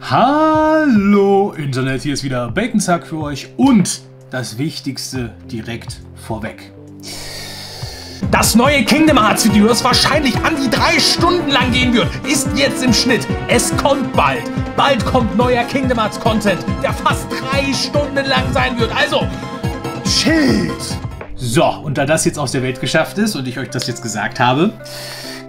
Hallo Internet, hier ist wieder Baconzack für euch und das Wichtigste direkt vorweg. Das neue Kingdom Hearts Video, das wahrscheinlich an die drei Stunden lang gehen wird, ist jetzt im Schnitt. Es kommt bald. Bald kommt neuer Kingdom Hearts Content, der fast drei Stunden lang sein wird. Also, chillt. So, und da das jetzt aus der Welt geschafft ist und ich euch das jetzt gesagt habe,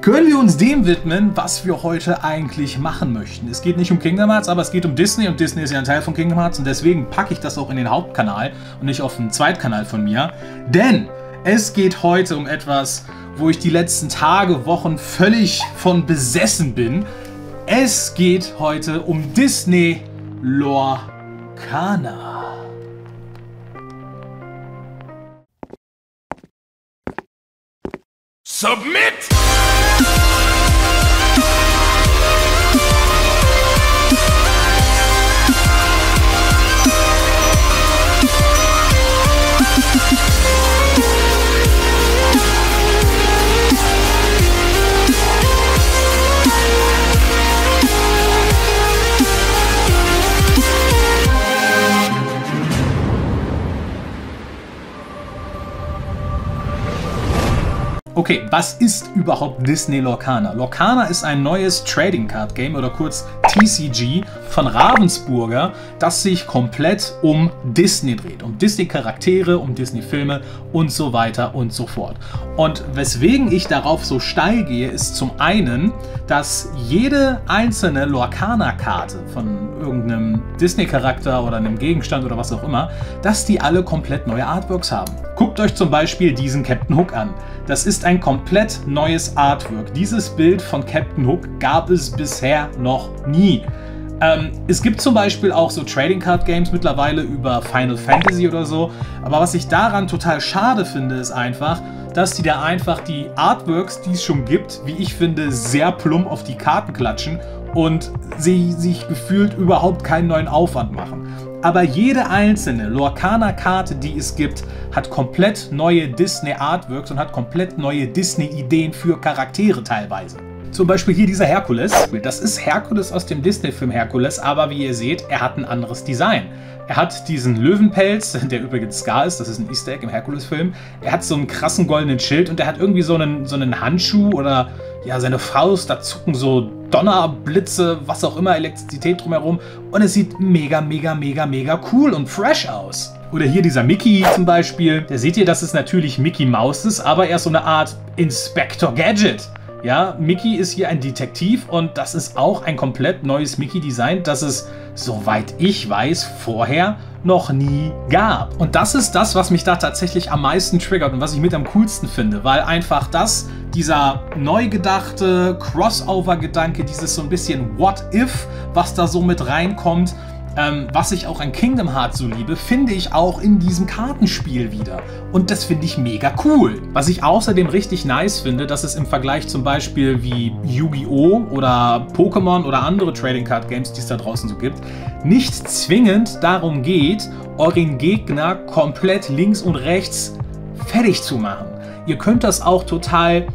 können wir uns dem widmen, was wir heute eigentlich machen möchten. Es geht nicht um Kingdom Hearts, aber es geht um Disney und Disney ist ja ein Teil von Kingdom Hearts und deswegen packe ich das auch in den Hauptkanal und nicht auf den Zweitkanal von mir. Denn es geht heute um etwas, wo ich die letzten Tage, Wochen völlig von besessen bin. Es geht heute um Disney Lorcana. Submit! Okay, was ist überhaupt Disney Lorcana? Lorcana ist ein neues Trading Card Game oder kurz TCG von Ravensburger, das sich komplett um Disney dreht. Um Disney-Charaktere, um Disney-Filme und so weiter und so fort. Und weswegen ich darauf so steil gehe, ist zum einen, dass jede einzelne Lorcana-Karte von irgendeinem Disney-Charakter oder einem Gegenstand oder was auch immer, dass die alle komplett neue Artworks haben. Guckt euch zum Beispiel diesen Captain Hook an. Das ist ein komplett neues Artwork. Dieses Bild von Captain Hook gab es bisher noch nie. Ähm, es gibt zum Beispiel auch so Trading Card Games mittlerweile über Final Fantasy oder so. Aber was ich daran total schade finde, ist einfach, dass die da einfach die Artworks, die es schon gibt, wie ich finde, sehr plump auf die Karten klatschen und sie sich gefühlt überhaupt keinen neuen Aufwand machen. Aber jede einzelne Lorcana-Karte, die es gibt, hat komplett neue Disney-Artworks und hat komplett neue Disney-Ideen für Charaktere teilweise. Zum Beispiel hier dieser Herkules. Das ist Herkules aus dem Disney-Film Herkules, aber wie ihr seht, er hat ein anderes Design. Er hat diesen Löwenpelz, der übrigens Scar ist, das ist ein Easter Egg im Herkules-Film. Er hat so einen krassen goldenen Schild und er hat irgendwie so einen, so einen Handschuh oder ja, seine Faust, da zucken so Donnerblitze, was auch immer, Elektrizität drumherum. Und es sieht mega, mega, mega, mega cool und fresh aus. Oder hier dieser Mickey zum Beispiel. Da seht ihr, dass es natürlich Mickey Mouse ist, aber er ist so eine Art Inspector Gadget. Ja, Mickey ist hier ein Detektiv und das ist auch ein komplett neues Mickey-Design, das es, soweit ich weiß, vorher noch nie gab. Und das ist das, was mich da tatsächlich am meisten triggert und was ich mit am coolsten finde, weil einfach das, dieser neu gedachte Crossover-Gedanke, dieses so ein bisschen What If, was da so mit reinkommt, ähm, was ich auch an Kingdom Hearts so liebe, finde ich auch in diesem Kartenspiel wieder. Und das finde ich mega cool. Was ich außerdem richtig nice finde, dass es im Vergleich zum Beispiel wie Yu-Gi-Oh! oder Pokémon oder andere Trading Card Games, die es da draußen so gibt, nicht zwingend darum geht, euren Gegner komplett links und rechts fertig zu machen. Ihr könnt das auch total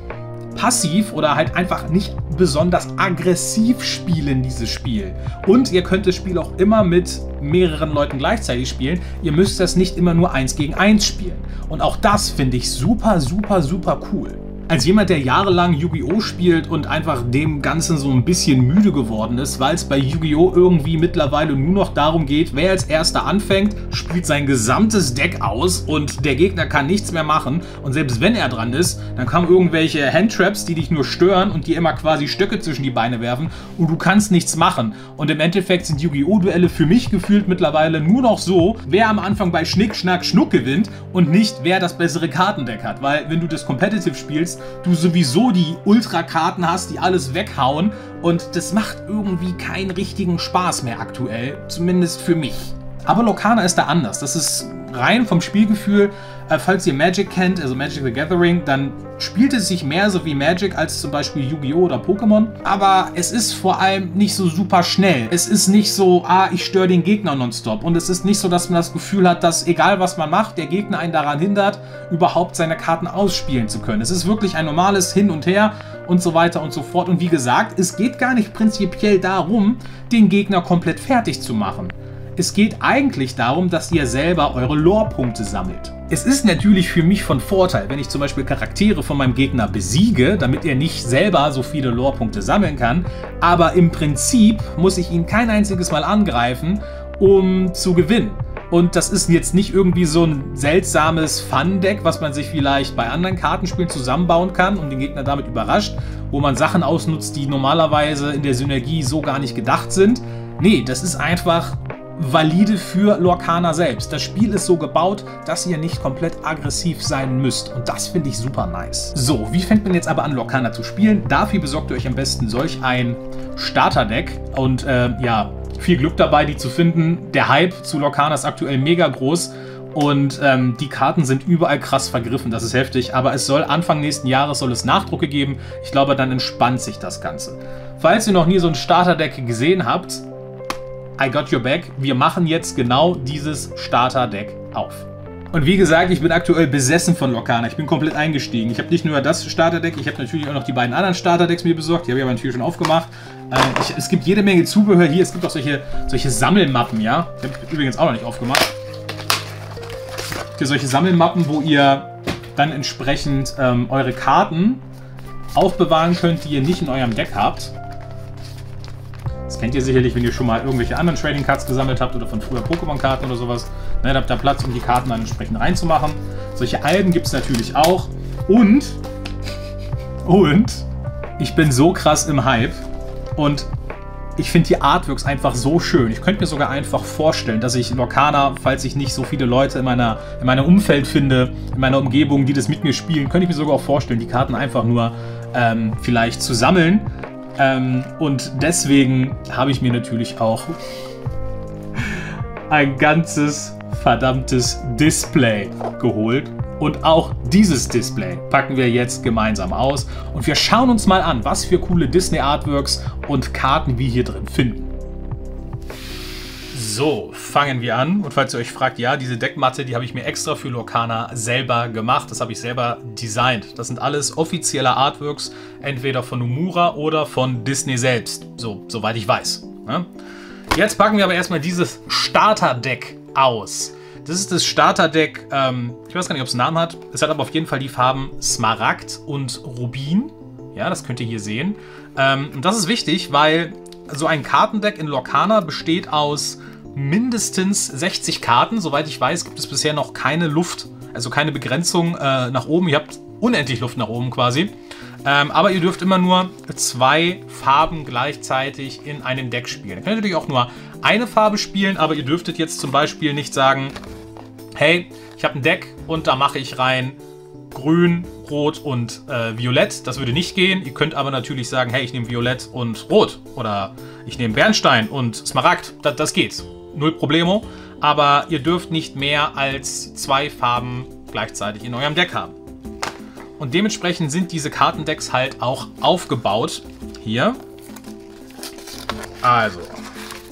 passiv oder halt einfach nicht besonders aggressiv spielen, dieses Spiel. Und ihr könnt das Spiel auch immer mit mehreren Leuten gleichzeitig spielen. Ihr müsst das nicht immer nur eins gegen eins spielen. Und auch das finde ich super, super, super cool als jemand, der jahrelang Yu-Gi-Oh! spielt und einfach dem Ganzen so ein bisschen müde geworden ist, weil es bei Yu-Gi-Oh! irgendwie mittlerweile nur noch darum geht, wer als erster anfängt, spielt sein gesamtes Deck aus und der Gegner kann nichts mehr machen. Und selbst wenn er dran ist, dann kommen irgendwelche Handtraps, die dich nur stören und dir immer quasi Stöcke zwischen die Beine werfen und du kannst nichts machen. Und im Endeffekt sind Yu-Gi-Oh! Duelle für mich gefühlt mittlerweile nur noch so, wer am Anfang bei Schnick, Schnack, Schnuck gewinnt und nicht wer das bessere Kartendeck hat. Weil wenn du das Competitive spielst, du sowieso die Ultrakarten hast, die alles weghauen. Und das macht irgendwie keinen richtigen Spaß mehr aktuell. Zumindest für mich. Aber Lokana ist da anders. Das ist rein vom Spielgefühl, äh, falls ihr Magic kennt, also Magic the Gathering, dann spielt es sich mehr so wie Magic als zum Beispiel Yu-Gi-Oh! oder Pokémon. Aber es ist vor allem nicht so super schnell. Es ist nicht so, ah, ich störe den Gegner nonstop. Und es ist nicht so, dass man das Gefühl hat, dass egal was man macht, der Gegner einen daran hindert, überhaupt seine Karten ausspielen zu können. Es ist wirklich ein normales Hin und Her und so weiter und so fort. Und wie gesagt, es geht gar nicht prinzipiell darum, den Gegner komplett fertig zu machen. Es geht eigentlich darum, dass ihr selber eure Lore-Punkte sammelt. Es ist natürlich für mich von Vorteil, wenn ich zum Beispiel Charaktere von meinem Gegner besiege, damit er nicht selber so viele Lore-Punkte sammeln kann. Aber im Prinzip muss ich ihn kein einziges Mal angreifen, um zu gewinnen. Und das ist jetzt nicht irgendwie so ein seltsames Fun-Deck, was man sich vielleicht bei anderen Kartenspielen zusammenbauen kann und den Gegner damit überrascht, wo man Sachen ausnutzt, die normalerweise in der Synergie so gar nicht gedacht sind. Nee, das ist einfach valide für Lorcana selbst. Das Spiel ist so gebaut, dass ihr nicht komplett aggressiv sein müsst. Und das finde ich super nice. So, wie fängt man jetzt aber an, Lorcana zu spielen? Dafür besorgt ihr euch am besten solch ein Starterdeck. Und äh, ja, viel Glück dabei, die zu finden. Der Hype zu Lorcana ist aktuell mega groß. Und ähm, die Karten sind überall krass vergriffen, das ist heftig. Aber es soll Anfang nächsten Jahres soll es Nachdrucke geben. Ich glaube, dann entspannt sich das Ganze. Falls ihr noch nie so ein Starterdeck gesehen habt, I got your back. Wir machen jetzt genau dieses Starter-Deck auf. Und wie gesagt, ich bin aktuell besessen von Lokana. Ich bin komplett eingestiegen. Ich habe nicht nur das Starter-Deck, ich habe natürlich auch noch die beiden anderen Starter-Decks mir besorgt. Die habe ich aber natürlich schon aufgemacht. Ähm, ich, es gibt jede Menge Zubehör hier. Es gibt auch solche, solche Sammelmappen, ja. Die habe ich übrigens auch noch nicht aufgemacht. Hier solche Sammelmappen, wo ihr dann entsprechend ähm, eure Karten aufbewahren könnt, die ihr nicht in eurem Deck habt. Das kennt ihr sicherlich, wenn ihr schon mal irgendwelche anderen Trading Cards gesammelt habt oder von früher Pokémon-Karten oder sowas. Ne, da habt ihr Platz, um die Karten dann entsprechend reinzumachen. Solche Alben gibt es natürlich auch. Und, und, ich bin so krass im Hype und ich finde die Artworks einfach so schön. Ich könnte mir sogar einfach vorstellen, dass ich Lorcana, falls ich nicht so viele Leute in, meiner, in meinem Umfeld finde, in meiner Umgebung, die das mit mir spielen, könnte ich mir sogar auch vorstellen, die Karten einfach nur ähm, vielleicht zu sammeln ähm, und deswegen habe ich mir natürlich auch ein ganzes verdammtes Display geholt. Und auch dieses Display packen wir jetzt gemeinsam aus. Und wir schauen uns mal an, was für coole Disney Artworks und Karten wir hier drin finden. So, fangen wir an. Und falls ihr euch fragt, ja, diese Deckmatte, die habe ich mir extra für Lorcana selber gemacht. Das habe ich selber designt. Das sind alles offizielle Artworks, entweder von Nomura oder von Disney selbst. So, soweit ich weiß. Ne? Jetzt packen wir aber erstmal dieses Starterdeck aus. Das ist das Starterdeck, ähm, ich weiß gar nicht, ob es einen Namen hat. Es hat aber auf jeden Fall die Farben Smaragd und Rubin. Ja, das könnt ihr hier sehen. Ähm, und das ist wichtig, weil so ein Kartendeck in Lorcana besteht aus mindestens 60 Karten. Soweit ich weiß, gibt es bisher noch keine Luft, also keine Begrenzung äh, nach oben. Ihr habt unendlich Luft nach oben quasi. Ähm, aber ihr dürft immer nur zwei Farben gleichzeitig in einem Deck spielen. Ihr könnt natürlich auch nur eine Farbe spielen, aber ihr dürftet jetzt zum Beispiel nicht sagen, hey, ich habe ein Deck und da mache ich rein grün, rot und äh, violett. Das würde nicht gehen. Ihr könnt aber natürlich sagen, hey, ich nehme violett und rot. Oder ich nehme Bernstein und Smaragd. Das, das geht null Problemo. Aber ihr dürft nicht mehr als zwei Farben gleichzeitig in eurem Deck haben. Und dementsprechend sind diese Kartendecks halt auch aufgebaut. Hier. Also,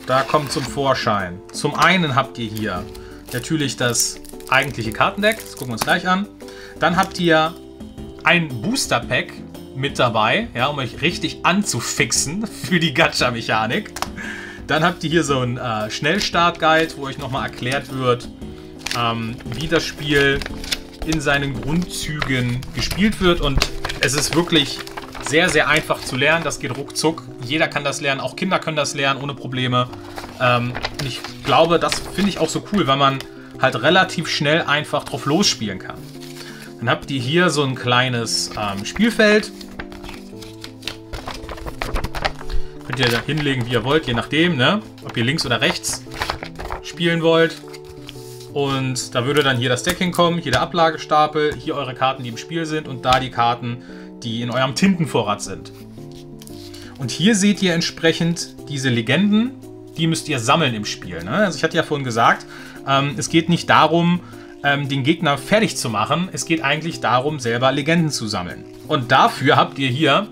da kommt zum Vorschein. Zum einen habt ihr hier natürlich das eigentliche Kartendeck. Das gucken wir uns gleich an. Dann habt ihr ein Booster Pack mit dabei, ja, um euch richtig anzufixen für die Gacha-Mechanik. Dann habt ihr hier so einen äh, Schnellstart-Guide, wo euch nochmal erklärt wird, ähm, wie das Spiel in seinen Grundzügen gespielt wird. Und es ist wirklich sehr, sehr einfach zu lernen. Das geht ruckzuck. Jeder kann das lernen, auch Kinder können das lernen ohne Probleme. Ähm, und ich glaube, das finde ich auch so cool, weil man halt relativ schnell einfach drauf losspielen kann. Dann habt ihr hier so ein kleines ähm, Spielfeld. Könnt ihr da hinlegen, wie ihr wollt, je nachdem, ne? Ob ihr links oder rechts spielen wollt. Und da würde dann hier das Deck hinkommen, hier der Ablagestapel, hier eure Karten, die im Spiel sind und da die Karten, die in eurem Tintenvorrat sind. Und hier seht ihr entsprechend diese Legenden, die müsst ihr sammeln im Spiel. Ne? Also ich hatte ja vorhin gesagt, ähm, es geht nicht darum, ähm, den Gegner fertig zu machen. Es geht eigentlich darum, selber Legenden zu sammeln. Und dafür habt ihr hier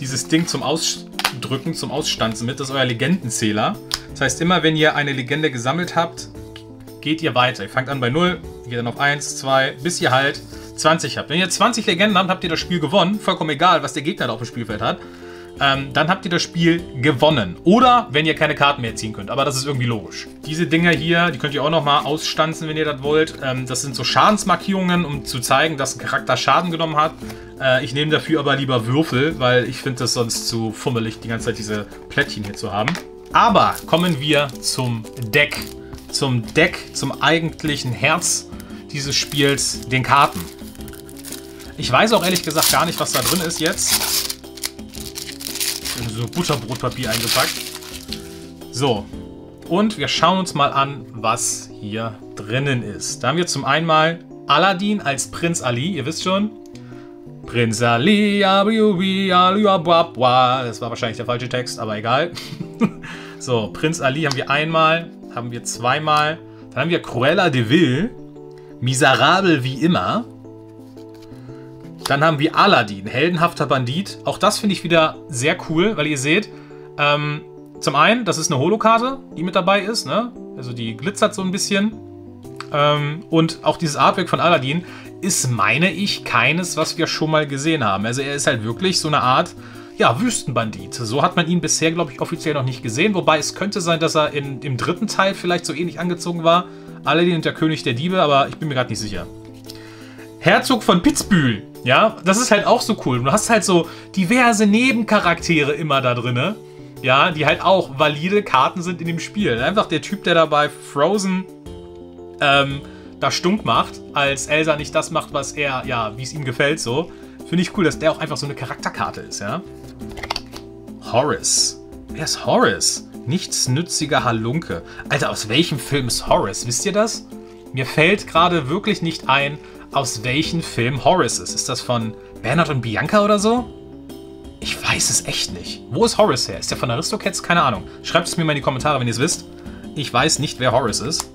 dieses Ding zum Ausdrücken, zum Ausstanzen mit. Das ist euer Legendenzähler. Das heißt, immer wenn ihr eine Legende gesammelt habt, geht ihr weiter. Ihr fangt an bei 0, geht dann auf 1, 2, bis ihr halt 20 habt. Wenn ihr 20 Legenden habt, habt ihr das Spiel gewonnen. Vollkommen egal, was der Gegner da auf dem Spielfeld hat. Ähm, dann habt ihr das Spiel gewonnen. Oder wenn ihr keine Karten mehr ziehen könnt. Aber das ist irgendwie logisch. Diese Dinger hier, die könnt ihr auch nochmal ausstanzen, wenn ihr das wollt. Ähm, das sind so Schadensmarkierungen, um zu zeigen, dass ein Charakter Schaden genommen hat. Äh, ich nehme dafür aber lieber Würfel, weil ich finde das sonst zu fummelig, die ganze Zeit diese Plättchen hier zu haben. Aber kommen wir zum Deck. Zum Deck, zum eigentlichen Herz dieses Spiels, den Karten. Ich weiß auch ehrlich gesagt gar nicht, was da drin ist jetzt. So Butterbrotpapier eingepackt. So. Und wir schauen uns mal an, was hier drinnen ist. Da haben wir zum einen mal Aladdin als Prinz Ali. Ihr wisst schon. Prinz Ali, das war wahrscheinlich der falsche Text, aber egal. so, Prinz Ali haben wir einmal, haben wir zweimal. Dann haben wir Cruella de Vil, miserabel wie immer. Dann haben wir Aladdin, heldenhafter Bandit. Auch das finde ich wieder sehr cool, weil ihr seht, ähm, zum einen, das ist eine Holokarte, die mit dabei ist, ne? Also die glitzert so ein bisschen. Ähm, und auch dieses Artwork von Aladdin ist, meine ich, keines, was wir schon mal gesehen haben. Also er ist halt wirklich so eine Art, ja, Wüstenbandit. So hat man ihn bisher, glaube ich, offiziell noch nicht gesehen. Wobei es könnte sein, dass er in, im dritten Teil vielleicht so ähnlich angezogen war. Aladdin und der König der Diebe, aber ich bin mir gerade nicht sicher. Herzog von Pitzbühel. Ja, das ist halt auch so cool. Du hast halt so diverse Nebencharaktere immer da drin. Ja, die halt auch valide Karten sind in dem Spiel. Einfach der Typ, der dabei Frozen ähm, da stunk macht, als Elsa nicht das macht, was er, ja, wie es ihm gefällt, so. Finde ich cool, dass der auch einfach so eine Charakterkarte ist, ja. Horace. Wer ist Horace? Nichtsnütziger Halunke. Alter, aus welchem Film ist Horace? Wisst ihr das? Mir fällt gerade wirklich nicht ein, aus welchem Film Horace ist. Ist das von Bernhard und Bianca oder so? Ich weiß es echt nicht. Wo ist Horace her? Ist der von Aristocats? Keine Ahnung. Schreibt es mir mal in die Kommentare, wenn ihr es wisst. Ich weiß nicht, wer Horace ist.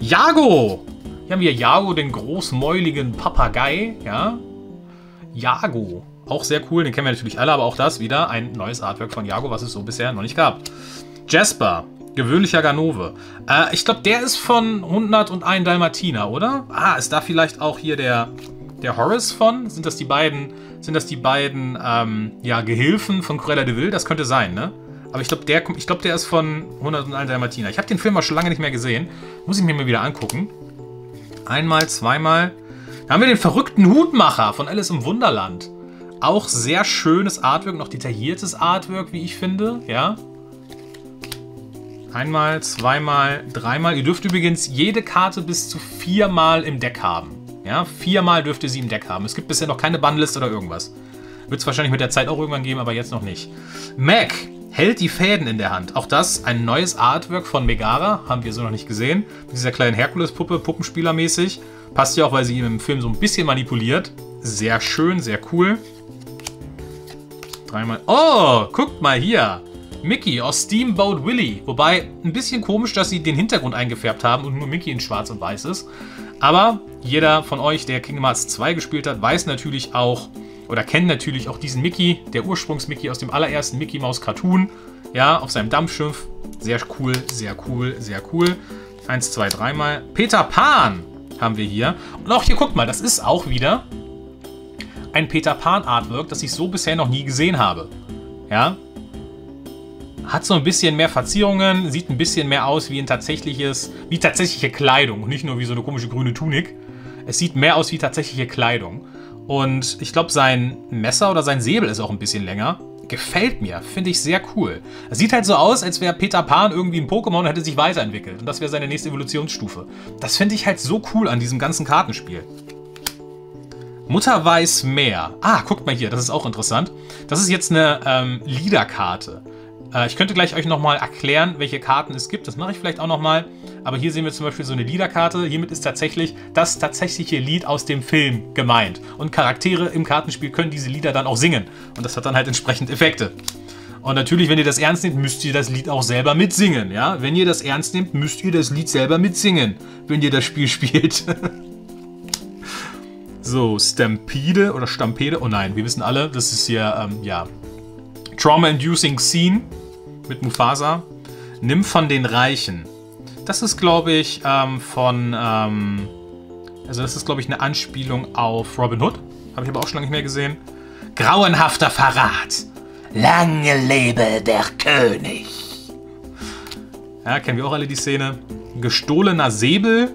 Jago! Hier haben wir Jago, den großmäuligen Papagei. Ja. Jago. Auch sehr cool, den kennen wir natürlich alle, aber auch das wieder ein neues Artwork von Jago, was es so bisher noch nicht gab. Jasper. Gewöhnlicher Ganove. Äh, ich glaube, der ist von 101 Dalmatiner, oder? Ah, ist da vielleicht auch hier der, der Horace von? Sind das die beiden, sind das die beiden ähm, ja, Gehilfen von Cruella de Vil? Das könnte sein, ne? Aber ich glaube, der, glaub, der ist von 101 Dalmatiner. Ich habe den Film auch schon lange nicht mehr gesehen. Muss ich mir mal wieder angucken. Einmal, zweimal. Da haben wir den verrückten Hutmacher von Alice im Wunderland. Auch sehr schönes Artwork, noch detailliertes Artwork, wie ich finde. Ja, Einmal, zweimal, dreimal. Ihr dürft übrigens jede Karte bis zu viermal im Deck haben. Ja, viermal dürft ihr sie im Deck haben. Es gibt bisher noch keine Bundlist oder irgendwas. Wird es wahrscheinlich mit der Zeit auch irgendwann geben, aber jetzt noch nicht. Mac hält die Fäden in der Hand. Auch das ein neues Artwork von Megara. Haben wir so noch nicht gesehen. Mit dieser kleinen Herkules-Puppe, Puppenspielermäßig. Passt ja auch, weil sie ihn im Film so ein bisschen manipuliert. Sehr schön, sehr cool. Dreimal. Oh, guckt mal hier. Mickey aus Steamboat Willie. Wobei, ein bisschen komisch, dass sie den Hintergrund eingefärbt haben und nur Mickey in schwarz und weiß ist. Aber jeder von euch, der Kingdom Hearts 2 gespielt hat, weiß natürlich auch, oder kennt natürlich auch diesen Mickey, der Ursprungs-Mickey aus dem allerersten Mickey Mouse Cartoon. Ja, auf seinem Dampfschiff. Sehr cool, sehr cool, sehr cool. Eins, zwei, dreimal. Peter Pan haben wir hier. Und auch hier, guckt mal, das ist auch wieder ein Peter Pan Artwork, das ich so bisher noch nie gesehen habe. Ja, hat so ein bisschen mehr Verzierungen, sieht ein bisschen mehr aus wie ein tatsächliches, wie tatsächliche Kleidung. Nicht nur wie so eine komische grüne Tunik. Es sieht mehr aus wie tatsächliche Kleidung. Und ich glaube, sein Messer oder sein Säbel ist auch ein bisschen länger. Gefällt mir, finde ich sehr cool. Es sieht halt so aus, als wäre Peter Pan irgendwie ein Pokémon und hätte sich weiterentwickelt. Und das wäre seine nächste Evolutionsstufe. Das finde ich halt so cool an diesem ganzen Kartenspiel. Mutter weiß mehr. Ah, guckt mal hier, das ist auch interessant. Das ist jetzt eine ähm, Liederkarte. Äh, ich könnte gleich euch nochmal erklären, welche Karten es gibt. Das mache ich vielleicht auch nochmal. Aber hier sehen wir zum Beispiel so eine Liederkarte. Hiermit ist tatsächlich das tatsächliche Lied aus dem Film gemeint. Und Charaktere im Kartenspiel können diese Lieder dann auch singen. Und das hat dann halt entsprechend Effekte. Und natürlich, wenn ihr das ernst nehmt, müsst ihr das Lied auch selber mitsingen. Ja? Wenn ihr das ernst nehmt, müsst ihr das Lied selber mitsingen, wenn ihr das Spiel spielt. so, Stampede oder Stampede. Oh nein, wir wissen alle, das ist hier, ähm, ja, Trauma-Inducing Scene mit Mufasa. Nimm von den Reichen. Das ist, glaube ich, ähm, von, ähm, Also das ist, glaube ich, eine Anspielung auf Robin Hood. Habe ich aber auch schon lange nicht mehr gesehen. Grauenhafter Verrat. Lange lebe der König. Ja, kennen wir auch alle die Szene. Gestohlener Säbel.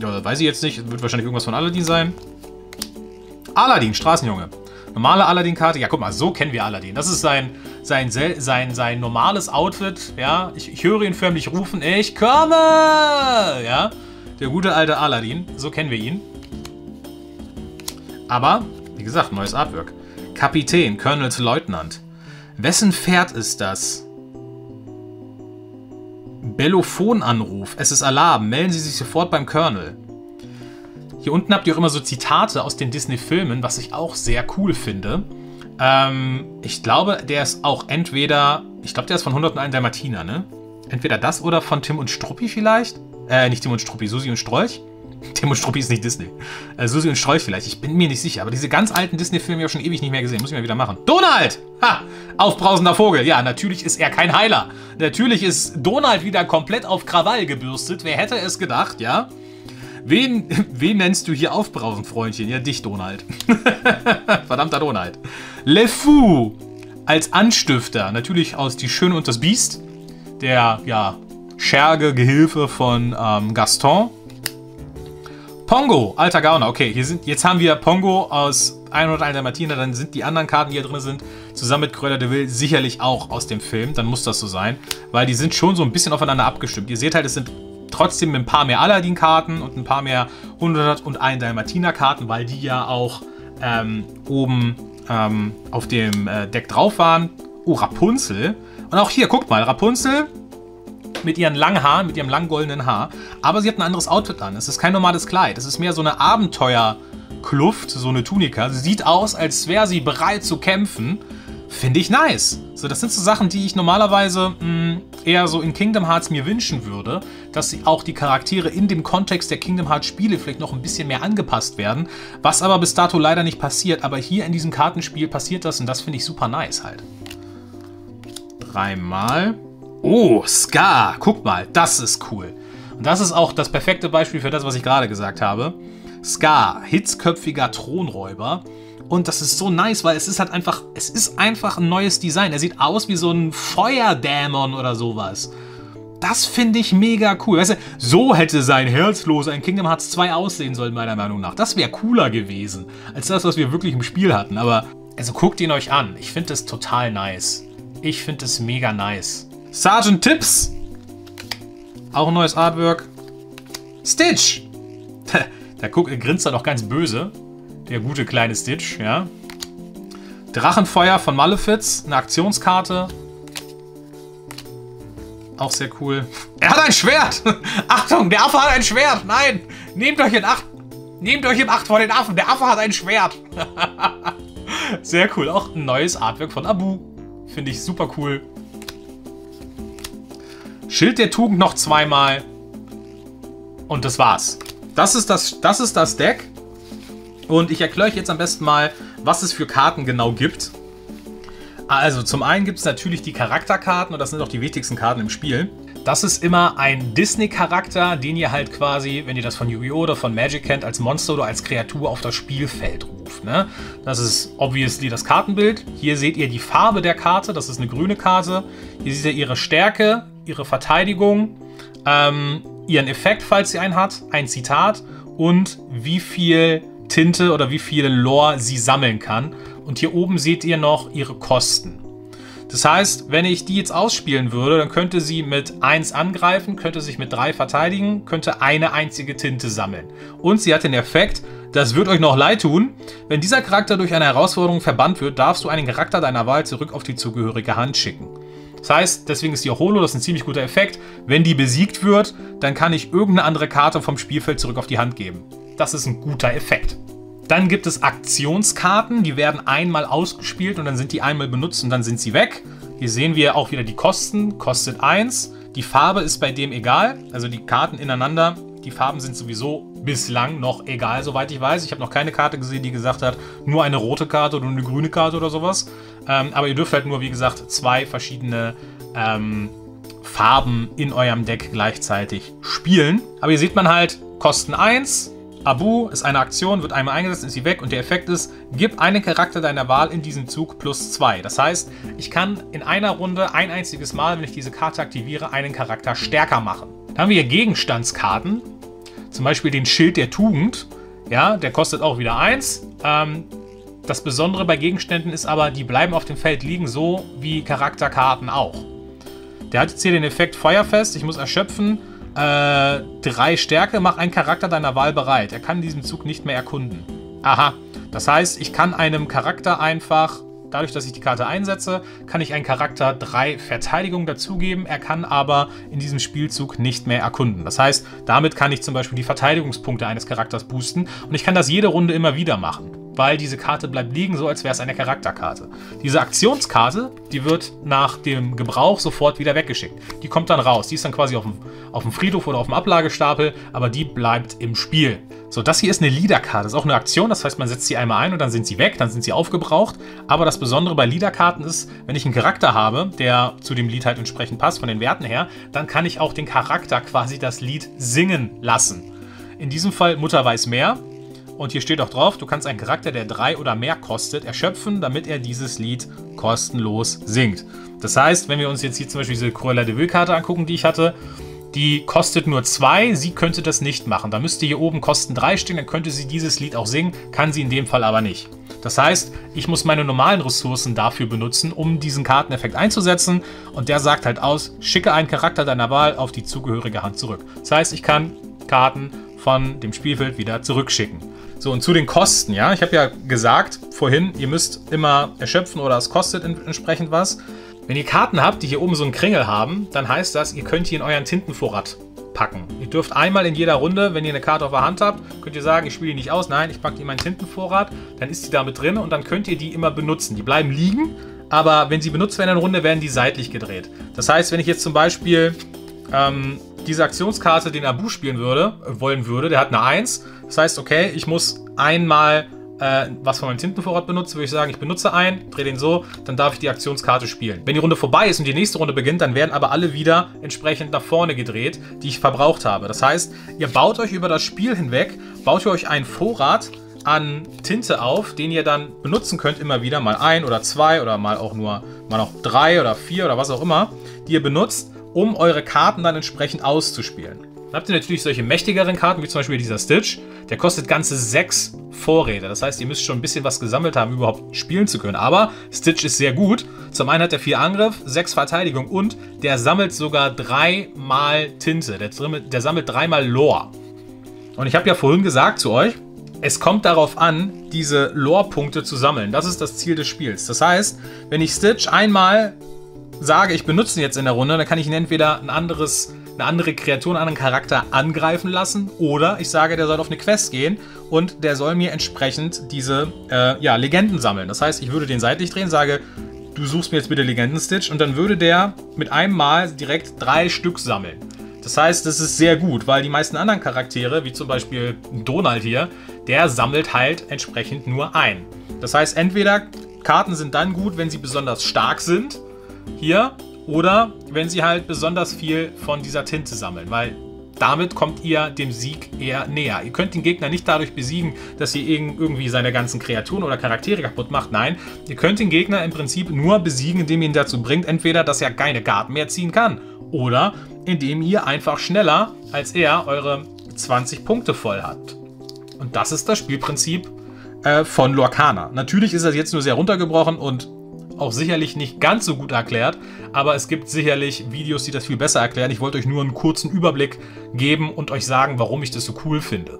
Ja, weiß ich jetzt nicht. Wird wahrscheinlich irgendwas von Aladdin sein. Aladdin, Straßenjunge. Normale Aladdin-Karte. Ja, guck mal, so kennen wir Aladdin. Das ist sein, sein, sein, sein normales Outfit. Ja, ich, ich höre ihn förmlich rufen. Ich komme! Ja, der gute alte Aladdin. So kennen wir ihn. Aber, wie gesagt, neues Artwork. Kapitän, Colonels Leutnant. Wessen Pferd ist das? Bellophonanruf. Es ist Alarm. Melden Sie sich sofort beim Colonel. Hier unten habt ihr auch immer so Zitate aus den Disney-Filmen, was ich auch sehr cool finde. Ähm, ich glaube, der ist auch entweder, ich glaube, der ist von 101 Dalmatiner, ne? Entweder das oder von Tim und Struppi vielleicht. Äh, nicht Tim und Struppi, Susi und Strolch. Tim und Struppi ist nicht Disney. Äh, Susi und Strolch vielleicht, ich bin mir nicht sicher. Aber diese ganz alten Disney-Filme habe ich schon ewig nicht mehr gesehen. Muss ich mal wieder machen. Donald! Ha! Aufbrausender Vogel. Ja, natürlich ist er kein Heiler. Natürlich ist Donald wieder komplett auf Krawall gebürstet. Wer hätte es gedacht, ja? Wen, wen nennst du hier aufbrausend, Freundchen? Ja, dich, Donald. Verdammter Donald. Le Fou als Anstifter. Natürlich aus Die Schöne und das Biest. Der, ja, Scherge, Gehilfe von ähm, Gaston. Pongo, alter Gauner. Okay, hier sind, jetzt haben wir Pongo aus 101 Dalmatiner. Dann sind die anderen Karten, die hier drin sind, zusammen mit Cruella de Vil sicherlich auch aus dem Film. Dann muss das so sein, weil die sind schon so ein bisschen aufeinander abgestimmt. Ihr seht halt, es sind trotzdem ein paar mehr Aladdin-Karten und ein paar mehr 101 Dalmatiner-Karten, weil die ja auch ähm, oben ähm, auf dem äh, Deck drauf waren. Oh, Rapunzel. Und auch hier, guckt mal, Rapunzel mit ihren langen Haaren, mit ihrem langen goldenen Haar. Aber sie hat ein anderes Outfit an. Es ist kein normales Kleid. Es ist mehr so eine Abenteuerkluft, so eine Tunika. Sie sieht aus, als wäre sie bereit zu kämpfen. Finde ich nice. So, das sind so Sachen, die ich normalerweise mh, mm, eher so in Kingdom Hearts mir wünschen würde, dass auch die Charaktere in dem Kontext der Kingdom Hearts Spiele vielleicht noch ein bisschen mehr angepasst werden, was aber bis dato leider nicht passiert, aber hier in diesem Kartenspiel passiert das und das finde ich super nice halt. Dreimal. Oh, Scar, guck mal, das ist cool. Und das ist auch das perfekte Beispiel für das, was ich gerade gesagt habe. Scar, hitzköpfiger Thronräuber. Und das ist so nice, weil es ist halt einfach, es ist einfach ein neues Design. Er sieht aus wie so ein Feuerdämon oder sowas. Das finde ich mega cool. Weißt du, so hätte sein Herzlos ein Kingdom Hearts 2 aussehen sollen, meiner Meinung nach. Das wäre cooler gewesen, als das, was wir wirklich im Spiel hatten. Aber, also guckt ihn euch an. Ich finde das total nice. Ich finde das mega nice. Sergeant Tips. Auch ein neues Artwork. Stitch. da guckt, grinst er doch ganz böse. Der gute kleine Stitch, ja. Drachenfeuer von Malefiz, eine Aktionskarte. Auch sehr cool. Er hat ein Schwert! Achtung, der Affe hat ein Schwert! Nein! Nehmt euch in Acht! Nehmt euch in Acht vor den Affen! Der Affe hat ein Schwert! sehr cool. Auch ein neues Artwork von Abu. Finde ich super cool. Schild der Tugend noch zweimal. Und das war's. Das ist das, das, ist das Deck. Und ich erkläre euch jetzt am besten mal, was es für Karten genau gibt. Also zum einen gibt es natürlich die Charakterkarten und das sind auch die wichtigsten Karten im Spiel. Das ist immer ein Disney-Charakter, den ihr halt quasi, wenn ihr das von Yu-Gi-Oh! oder von Magic kennt, als Monster oder als Kreatur auf das Spielfeld ruft. Ne? Das ist obviously das Kartenbild. Hier seht ihr die Farbe der Karte, das ist eine grüne Karte. Hier seht ihr ihre Stärke, ihre Verteidigung, ähm, ihren Effekt, falls sie einen hat, ein Zitat und wie viel Tinte oder wie viel Lore sie sammeln kann. Und hier oben seht ihr noch ihre Kosten. Das heißt, wenn ich die jetzt ausspielen würde, dann könnte sie mit 1 angreifen, könnte sich mit 3 verteidigen, könnte eine einzige Tinte sammeln. Und sie hat den Effekt, das wird euch noch leid tun, wenn dieser Charakter durch eine Herausforderung verbannt wird, darfst du einen Charakter deiner Wahl zurück auf die zugehörige Hand schicken. Das heißt, deswegen ist die Holo, das ist ein ziemlich guter Effekt. Wenn die besiegt wird, dann kann ich irgendeine andere Karte vom Spielfeld zurück auf die Hand geben. Das ist ein guter Effekt. Dann gibt es Aktionskarten, die werden einmal ausgespielt und dann sind die einmal benutzt und dann sind sie weg. Hier sehen wir auch wieder die Kosten, kostet 1. Die Farbe ist bei dem egal, also die Karten ineinander, die Farben sind sowieso bislang noch egal, soweit ich weiß. Ich habe noch keine Karte gesehen, die gesagt hat, nur eine rote Karte oder eine grüne Karte oder sowas. Ähm, aber ihr dürft halt nur, wie gesagt, zwei verschiedene ähm, Farben in eurem Deck gleichzeitig spielen. Aber hier sieht man halt, Kosten 1, Abu ist eine Aktion, wird einmal eingesetzt, ist sie weg und der Effekt ist, gib einen Charakter deiner Wahl in diesem Zug plus zwei. Das heißt, ich kann in einer Runde ein einziges Mal, wenn ich diese Karte aktiviere, einen Charakter stärker machen. Dann haben wir hier Gegenstandskarten, zum Beispiel den Schild der Tugend. Ja, der kostet auch wieder eins. Ähm, das Besondere bei Gegenständen ist aber, die bleiben auf dem Feld liegen, so wie Charakterkarten auch. Der hat jetzt hier den Effekt Feuerfest. Ich muss erschöpfen. Äh, drei Stärke, mach einen Charakter deiner Wahl bereit. Er kann diesen Zug nicht mehr erkunden. Aha. Das heißt, ich kann einem Charakter einfach, dadurch, dass ich die Karte einsetze, kann ich einen Charakter drei Verteidigung dazugeben. Er kann aber in diesem Spielzug nicht mehr erkunden. Das heißt, damit kann ich zum Beispiel die Verteidigungspunkte eines Charakters boosten und ich kann das jede Runde immer wieder machen weil diese Karte bleibt liegen, so als wäre es eine Charakterkarte. Diese Aktionskarte, die wird nach dem Gebrauch sofort wieder weggeschickt. Die kommt dann raus. Die ist dann quasi auf dem, auf dem Friedhof oder auf dem Ablagestapel, aber die bleibt im Spiel. So, das hier ist eine Leaderkarte. Das ist auch eine Aktion, das heißt, man setzt sie einmal ein und dann sind sie weg, dann sind sie aufgebraucht. Aber das Besondere bei Leaderkarten ist, wenn ich einen Charakter habe, der zu dem Lied halt entsprechend passt, von den Werten her, dann kann ich auch den Charakter quasi das Lied singen lassen. In diesem Fall Mutter weiß mehr. Und hier steht auch drauf, du kannst einen Charakter, der drei oder mehr kostet, erschöpfen, damit er dieses Lied kostenlos singt. Das heißt, wenn wir uns jetzt hier zum Beispiel diese Cruella de Vil-Karte angucken, die ich hatte, die kostet nur zwei, sie könnte das nicht machen. Da müsste hier oben Kosten drei stehen, dann könnte sie dieses Lied auch singen, kann sie in dem Fall aber nicht. Das heißt, ich muss meine normalen Ressourcen dafür benutzen, um diesen Karteneffekt einzusetzen. Und der sagt halt aus, schicke einen Charakter deiner Wahl auf die zugehörige Hand zurück. Das heißt, ich kann Karten von dem Spielfeld wieder zurückschicken. So, und zu den Kosten, ja. Ich habe ja gesagt vorhin, ihr müsst immer erschöpfen oder es kostet entsprechend was. Wenn ihr Karten habt, die hier oben so einen Kringel haben, dann heißt das, ihr könnt die in euren Tintenvorrat packen. Ihr dürft einmal in jeder Runde, wenn ihr eine Karte auf der Hand habt, könnt ihr sagen, ich spiele die nicht aus. Nein, ich packe die in meinen Tintenvorrat. Dann ist die da mit drin und dann könnt ihr die immer benutzen. Die bleiben liegen, aber wenn sie benutzt werden in einer Runde, werden die seitlich gedreht. Das heißt, wenn ich jetzt zum Beispiel ähm, diese Aktionskarte den Abu spielen würde, äh, wollen würde, der hat eine 1. Das heißt, okay, ich muss einmal äh, was von meinem Tintenvorrat benutzen, würde ich sagen, ich benutze einen, drehe den so, dann darf ich die Aktionskarte spielen. Wenn die Runde vorbei ist und die nächste Runde beginnt, dann werden aber alle wieder entsprechend nach vorne gedreht, die ich verbraucht habe. Das heißt, ihr baut euch über das Spiel hinweg, baut ihr euch einen Vorrat an Tinte auf, den ihr dann benutzen könnt immer wieder, mal ein oder zwei oder mal auch nur mal noch drei oder vier oder was auch immer, die ihr benutzt, um eure Karten dann entsprechend auszuspielen. Dann habt ihr natürlich solche mächtigeren Karten, wie zum Beispiel dieser Stitch. Der kostet ganze sechs Vorräte. Das heißt, ihr müsst schon ein bisschen was gesammelt haben, überhaupt spielen zu können. Aber Stitch ist sehr gut. Zum einen hat er vier Angriff, sechs Verteidigung und der sammelt sogar dreimal Tinte. Der, der sammelt dreimal Lore. Und ich habe ja vorhin gesagt zu euch, es kommt darauf an, diese Lore-Punkte zu sammeln. Das ist das Ziel des Spiels. Das heißt, wenn ich Stitch einmal sage, ich benutze ihn jetzt in der Runde, dann kann ich ihn entweder ein anderes, eine andere Kreatur, einen anderen Charakter angreifen lassen oder ich sage, der soll auf eine Quest gehen und der soll mir entsprechend diese äh, ja, Legenden sammeln. Das heißt, ich würde den seitlich drehen, sage, du suchst mir jetzt bitte Legendenstitch und dann würde der mit einem Mal direkt drei Stück sammeln. Das heißt, das ist sehr gut, weil die meisten anderen Charaktere, wie zum Beispiel Donald hier, der sammelt halt entsprechend nur ein. Das heißt, entweder Karten sind dann gut, wenn sie besonders stark sind, hier oder wenn sie halt besonders viel von dieser Tinte sammeln, weil damit kommt ihr dem Sieg eher näher. Ihr könnt den Gegner nicht dadurch besiegen, dass ihr irgendwie seine ganzen Kreaturen oder Charaktere kaputt macht. Nein, ihr könnt den Gegner im Prinzip nur besiegen, indem ihr ihn dazu bringt, entweder, dass er keine Karten mehr ziehen kann oder indem ihr einfach schneller als er eure 20 Punkte voll habt. Und das ist das Spielprinzip äh, von Lorcana. Natürlich ist das jetzt nur sehr runtergebrochen und auch sicherlich nicht ganz so gut erklärt, aber es gibt sicherlich Videos, die das viel besser erklären. Ich wollte euch nur einen kurzen Überblick geben und euch sagen, warum ich das so cool finde.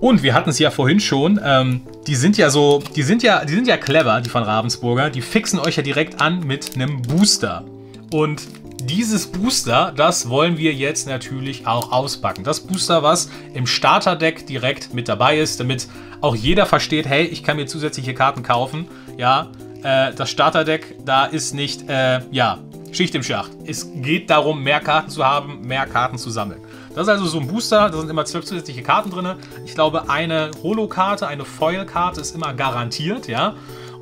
Und wir hatten es ja vorhin schon, ähm, die sind ja so, die sind ja, die sind ja clever, die von Ravensburger. Die fixen euch ja direkt an mit einem Booster. Und dieses Booster, das wollen wir jetzt natürlich auch auspacken. Das Booster, was im Starterdeck direkt mit dabei ist, damit auch jeder versteht, hey, ich kann mir zusätzliche Karten kaufen. Ja, äh, das Starterdeck, da ist nicht, äh, ja, Schicht im Schacht. Es geht darum, mehr Karten zu haben, mehr Karten zu sammeln. Das ist also so ein Booster, da sind immer zwölf zusätzliche Karten drin. Ich glaube, eine Holo-Karte, eine Foil-Karte ist immer garantiert, ja.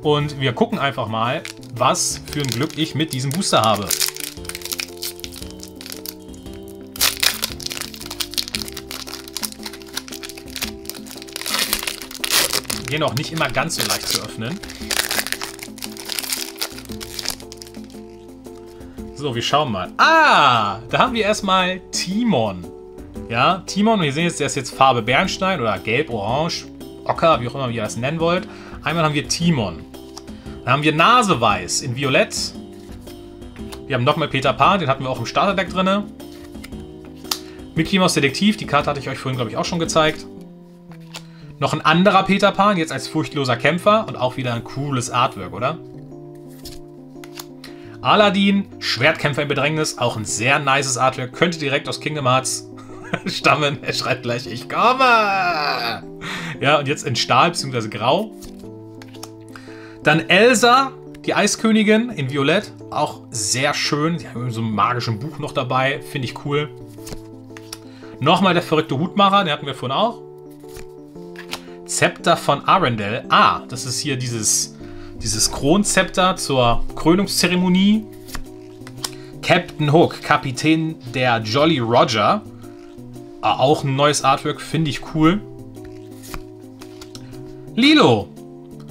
Und wir gucken einfach mal, was für ein Glück ich mit diesem Booster habe. gehen auch nicht immer ganz so leicht zu öffnen. So, wir schauen mal. Ah, da haben wir erstmal Timon. Ja, Timon, wir sehen jetzt, der ist jetzt Farbe Bernstein oder Gelb, Orange, Ocker, wie auch immer ihr das nennen wollt. Einmal haben wir Timon. Dann haben wir Naseweiß in Violett. Wir haben nochmal Peter Pan, den hatten wir auch im Starterdeck drin. Mickey Mouse Detektiv, die Karte hatte ich euch vorhin, glaube ich, auch schon gezeigt. Noch ein anderer Peter Pan, jetzt als furchtloser Kämpfer und auch wieder ein cooles Artwork, oder? Aladdin, Schwertkämpfer im Bedrängnis, auch ein sehr nices Artwork, könnte direkt aus Kingdom Hearts stammen. Er schreibt gleich, ich komme! Ja, und jetzt in Stahl bzw. Grau. Dann Elsa, die Eiskönigin in Violett. Auch sehr schön. Sie haben so ein magisches Buch noch dabei. Finde ich cool. Nochmal der verrückte Hutmacher, den hatten wir vorhin auch. Zepter von Arendelle. Ah, das ist hier dieses, dieses Kronzepter zur Krönungszeremonie. Captain Hook, Kapitän der Jolly Roger. Ah, auch ein neues Artwork, finde ich cool. Lilo.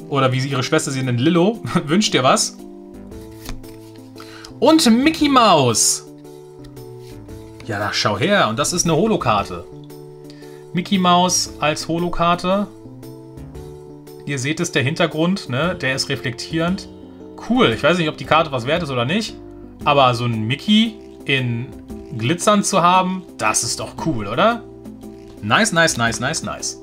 Oder wie sie ihre Schwester sie nennt, Lillo. Wünscht dir was? Und Mickey Mouse. Ja, schau her. Und das ist eine Holokarte. Mickey Mouse als Holokarte. Ihr seht es, der Hintergrund, ne? Der ist reflektierend. Cool. Ich weiß nicht, ob die Karte was wert ist oder nicht. Aber so ein Mickey in Glitzern zu haben, das ist doch cool, oder? Nice, nice, nice, nice, nice.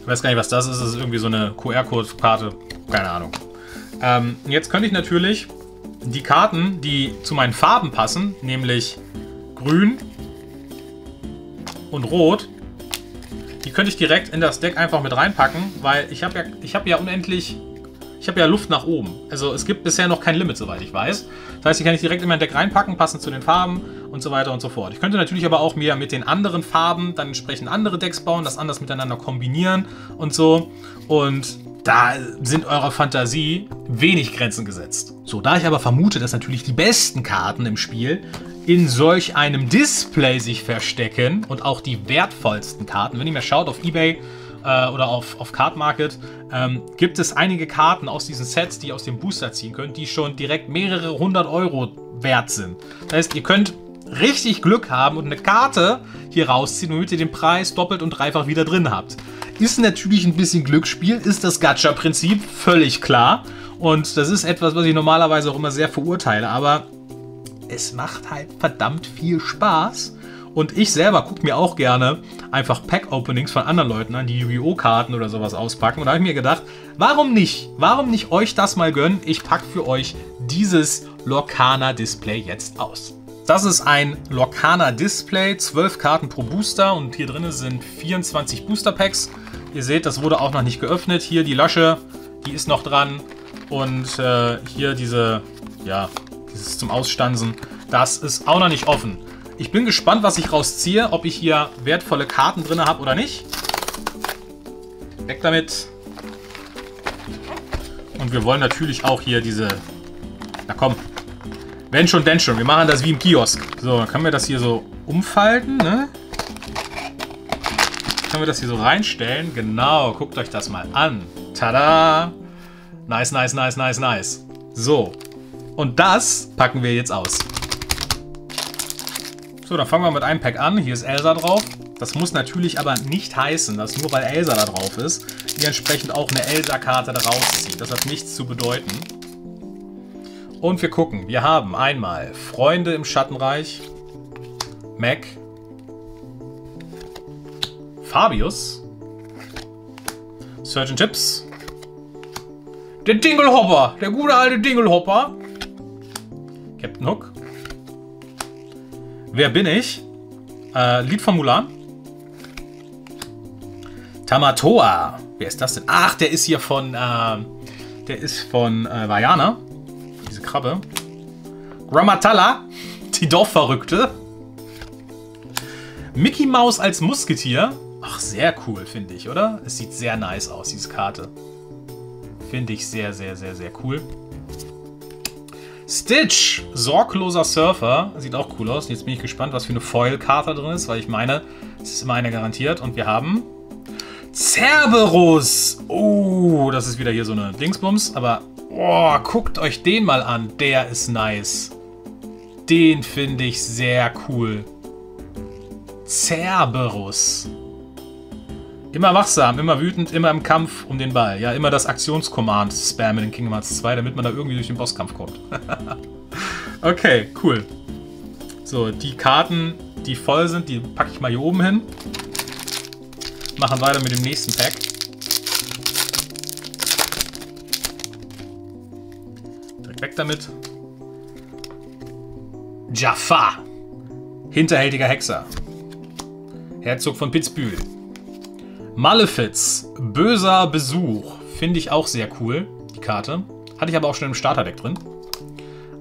Ich weiß gar nicht, was das ist. Das ist irgendwie so eine QR-Code-Karte. Keine Ahnung. Ähm, jetzt könnte ich natürlich die Karten, die zu meinen Farben passen, nämlich grün und rot, die könnte ich direkt in das Deck einfach mit reinpacken, weil ich habe ja, habe ja unendlich, ich habe ja Luft nach oben. Also es gibt bisher noch kein Limit, soweit ich weiß. Das heißt, die kann ich direkt in mein Deck reinpacken, passend zu den Farben und so weiter und so fort. Ich könnte natürlich aber auch mir mit den anderen Farben dann entsprechend andere Decks bauen, das anders miteinander kombinieren und so. Und da sind eurer Fantasie wenig Grenzen gesetzt. So, da ich aber vermute, dass natürlich die besten Karten im Spiel in solch einem Display sich verstecken und auch die wertvollsten Karten, wenn ihr mal schaut auf Ebay äh, oder auf, auf Card Market, ähm, gibt es einige Karten aus diesen Sets, die ihr aus dem Booster ziehen könnt, die schon direkt mehrere hundert Euro wert sind. Das heißt, ihr könnt richtig Glück haben und eine Karte hier rausziehen, womit ihr den Preis doppelt und dreifach wieder drin habt. Ist natürlich ein bisschen Glücksspiel, ist das Gacha-Prinzip, völlig klar. Und das ist etwas, was ich normalerweise auch immer sehr verurteile, aber es macht halt verdammt viel Spaß. Und ich selber gucke mir auch gerne einfach Pack-Openings von anderen Leuten an, die Yu-Gi-Oh! Karten oder sowas auspacken. Und da habe ich mir gedacht, warum nicht? Warum nicht euch das mal gönnen? Ich packe für euch dieses Lorcana-Display jetzt aus. Das ist ein Lorcana Display, 12 Karten pro Booster und hier drin sind 24 Booster Packs. Ihr seht, das wurde auch noch nicht geöffnet. Hier die Lasche, die ist noch dran. Und äh, hier diese, ja, dieses zum Ausstanzen, das ist auch noch nicht offen. Ich bin gespannt, was ich rausziehe, ob ich hier wertvolle Karten drin habe oder nicht. Weg damit. Und wir wollen natürlich auch hier diese... Na komm, wenn schon, denn schon. Wir machen das wie im Kiosk. So, dann können wir das hier so umfalten, ne? Können wir das hier so reinstellen. Genau, guckt euch das mal an. Tada! Nice, nice, nice, nice, nice. So. Und das packen wir jetzt aus. So, dann fangen wir mit einem Pack an. Hier ist Elsa drauf. Das muss natürlich aber nicht heißen, dass nur weil Elsa da drauf ist, ihr entsprechend auch eine Elsa-Karte da rauszieht. Das hat nichts zu bedeuten. Und wir gucken. Wir haben einmal Freunde im Schattenreich, Mac, Fabius, Surgeon Chips, der Dinglehopper, der gute alte Dinglehopper, Captain Wer bin ich? Äh, Lied von Mulan. Tamatoa. Wer ist das denn? Ach, der ist hier von, äh, der ist von äh, Vajana diese Krabbe. Grammatala, die Dorfverrückte. Mickey Mouse als Musketier. Ach, sehr cool, finde ich, oder? Es sieht sehr nice aus, diese Karte. Finde ich sehr, sehr, sehr, sehr cool. Stitch, sorgloser Surfer. Sieht auch cool aus. Jetzt bin ich gespannt, was für eine Foil-Karte drin ist, weil ich meine, es ist immer eine garantiert. Und wir haben Cerberus. Oh, das ist wieder hier so eine Dingsbums. Aber, oh, guckt euch den mal an. Der ist nice. Den finde ich sehr cool. Cerberus. Immer wachsam, immer wütend, immer im Kampf um den Ball. Ja, immer das Aktionskommand spammen in Kingdom Hearts 2, damit man da irgendwie durch den Bosskampf kommt. okay, cool. So, die Karten, die voll sind, die packe ich mal hier oben hin. Machen weiter mit dem nächsten Pack. Direkt weg damit. Jafar. Hinterhältiger Hexer. Herzog von Pitzbühel. Malefiz. Böser Besuch. Finde ich auch sehr cool, die Karte. Hatte ich aber auch schon im Starterdeck drin.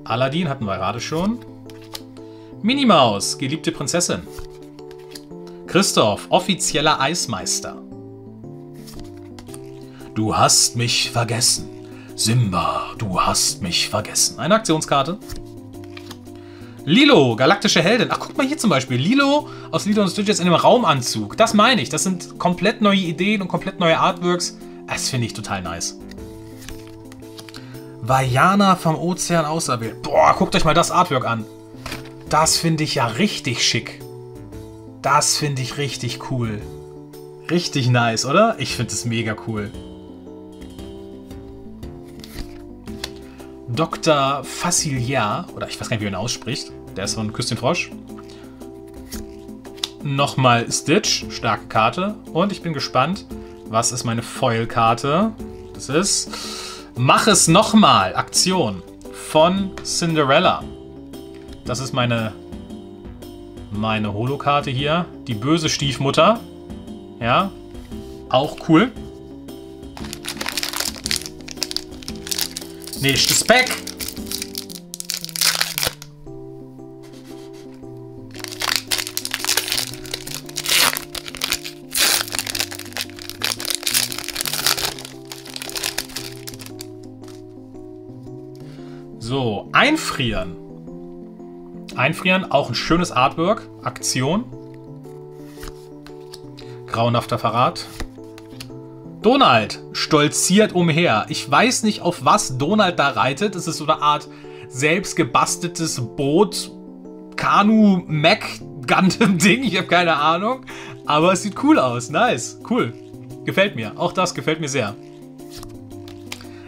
Aladdin hatten wir gerade schon. Minimaus, geliebte Prinzessin. Christoph, offizieller Eismeister. Du hast mich vergessen. Simba, du hast mich vergessen. Eine Aktionskarte. Lilo, galaktische Heldin. Ach, guck mal hier zum Beispiel. Lilo aus Lilo und Stitch in einem Raumanzug. Das meine ich. Das sind komplett neue Ideen und komplett neue Artworks. Das finde ich total nice. Vajana vom Ozean auserwählt. Boah, guckt euch mal das Artwork an. Das finde ich ja richtig schick. Das finde ich richtig cool. Richtig nice, oder? Ich finde es mega cool. Dr. Faciliar, oder ich weiß gar nicht, wie man ihn ausspricht. Der ist von Küss den Frosch. Nochmal Stitch, starke Karte. Und ich bin gespannt, was ist meine Foil-Karte? Das ist Mach es nochmal, Aktion von Cinderella. Das ist meine, meine Holokarte hier. Die böse Stiefmutter. Ja, auch cool. Nächstes Pack. So, einfrieren. Einfrieren, auch ein schönes Artwork. Aktion. Grauenhafter Verrat. Donald stolziert umher. Ich weiß nicht, auf was Donald da reitet. Es ist so eine Art selbstgebasteltes Boot, Kanu, Mac, Gundam-Ding. Ich habe keine Ahnung. Aber es sieht cool aus. Nice. Cool. Gefällt mir. Auch das gefällt mir sehr.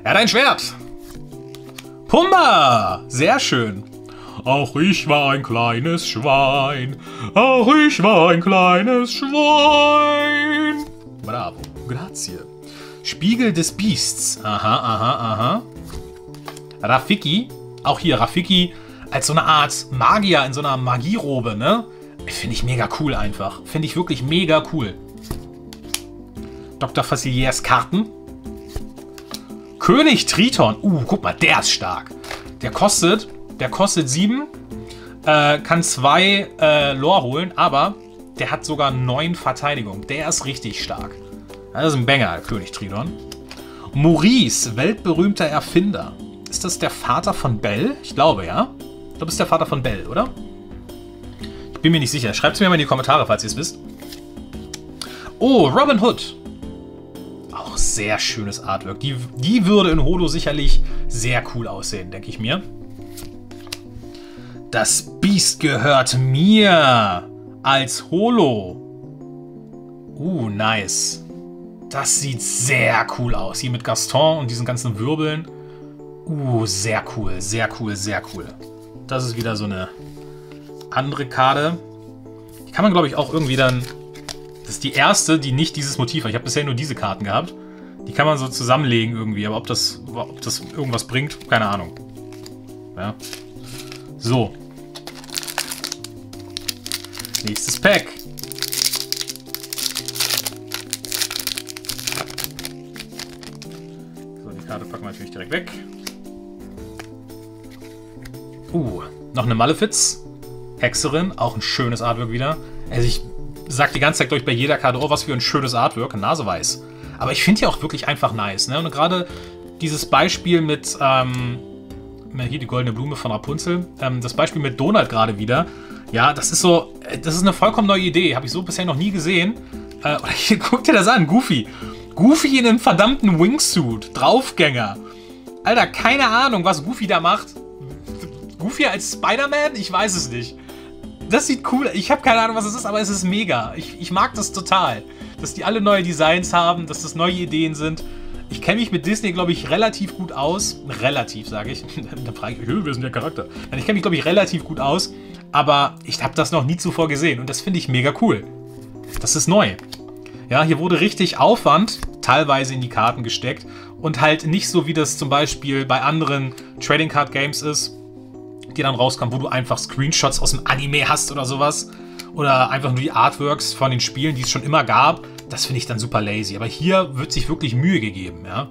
Er hat ein Schwert. Pumba! Sehr schön. Auch ich war ein kleines Schwein. Auch ich war ein kleines Schwein. Bravo. Grazie. Spiegel des Biests. Aha, aha, aha. Rafiki. Auch hier Rafiki als so eine Art Magier in so einer Magierobe, ne? Finde ich mega cool einfach. Finde ich wirklich mega cool. Dr. Faciliers Karten. König Triton. Uh, guck mal, der ist stark. Der kostet, der kostet 7, äh, kann 2 äh, Lore holen, aber der hat sogar 9 Verteidigung. Der ist richtig stark. Das ist ein Banger, König Triton. Maurice, weltberühmter Erfinder. Ist das der Vater von Bell? Ich glaube, ja. Ich glaube, das ist der Vater von Bell, oder? Ich bin mir nicht sicher. Schreibt es mir mal in die Kommentare, falls ihr es wisst. Oh, Robin Hood sehr schönes Artwork. Die, die würde in Holo sicherlich sehr cool aussehen, denke ich mir. Das Biest gehört mir als Holo. Uh, nice. Das sieht sehr cool aus. Hier mit Gaston und diesen ganzen Wirbeln. Uh, sehr cool, sehr cool, sehr cool. Das ist wieder so eine andere Karte. Die kann man, glaube ich, auch irgendwie dann... Das ist die erste, die nicht dieses Motiv hat. Ich habe bisher nur diese Karten gehabt. Die kann man so zusammenlegen irgendwie, aber ob das, ob das irgendwas bringt, keine Ahnung. Ja. So. Nächstes Pack. So, die Karte packen wir natürlich direkt weg. Uh, noch eine Malefiz. Hexerin, auch ein schönes Artwork wieder. Also ich sag die ganze Zeit durch bei jeder Karte, oh, was für ein schönes Artwork. Nase weiß. Aber ich finde die auch wirklich einfach nice. Ne? Und gerade dieses Beispiel mit, ähm, hier die goldene Blume von Rapunzel, ähm, das Beispiel mit Donald gerade wieder, ja, das ist so, äh, das ist eine vollkommen neue Idee. Habe ich so bisher noch nie gesehen. Äh, hier, guck dir das an, Goofy. Goofy in einem verdammten Wingsuit. Draufgänger. Alter, keine Ahnung, was Goofy da macht. Goofy als Spider-Man? Ich weiß es nicht. Das sieht cool. Ich habe keine Ahnung, was es ist, aber es ist mega. Ich, ich mag das total. Dass die alle neue Designs haben, dass das neue Ideen sind. Ich kenne mich mit Disney, glaube ich, relativ gut aus. Relativ, sage ich. Dann frage ich, ist denn der Charakter? Ich kenne mich, glaube ich, relativ gut aus. Aber ich habe das noch nie zuvor gesehen. Und das finde ich mega cool. Das ist neu. Ja, hier wurde richtig Aufwand teilweise in die Karten gesteckt. Und halt nicht so, wie das zum Beispiel bei anderen Trading Card Games ist, die dann rauskommen, wo du einfach Screenshots aus dem Anime hast oder sowas. Oder einfach nur die Artworks von den Spielen, die es schon immer gab. Das finde ich dann super lazy. Aber hier wird sich wirklich Mühe gegeben, ja.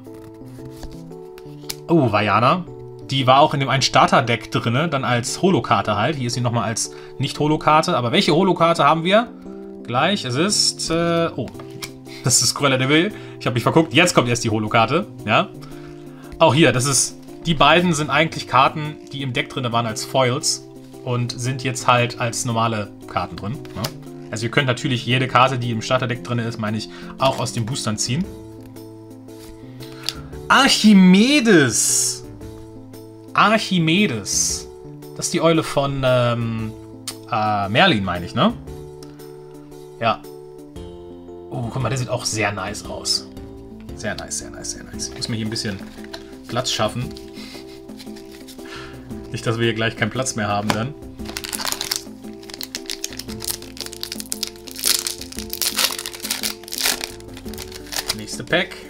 Oh, Vajana. Die war auch in dem einen Starter-Deck drin, dann als Holokarte halt. Hier ist sie nochmal als Nicht-Holokarte. Aber welche Holokarte haben wir? Gleich, es ist... Äh, oh, das ist Cruella de Vil. Ich habe mich verguckt. Jetzt kommt erst die Holokarte, ja. Auch hier, das ist... Die beiden sind eigentlich Karten, die im Deck drin waren als Foils und sind jetzt halt als normale Karten drin. Ja? Also ihr könnt natürlich jede Karte, die im Starterdeck drin ist, meine ich, auch aus den Boostern ziehen. Archimedes. Archimedes. Das ist die Eule von ähm, äh, Merlin, meine ich, ne? Ja. Oh, guck mal, der sieht auch sehr nice aus. Sehr nice, sehr nice, sehr nice. Ich muss mir hier ein bisschen Platz schaffen. Nicht, dass wir hier gleich keinen Platz mehr haben dann. Nächste Pack.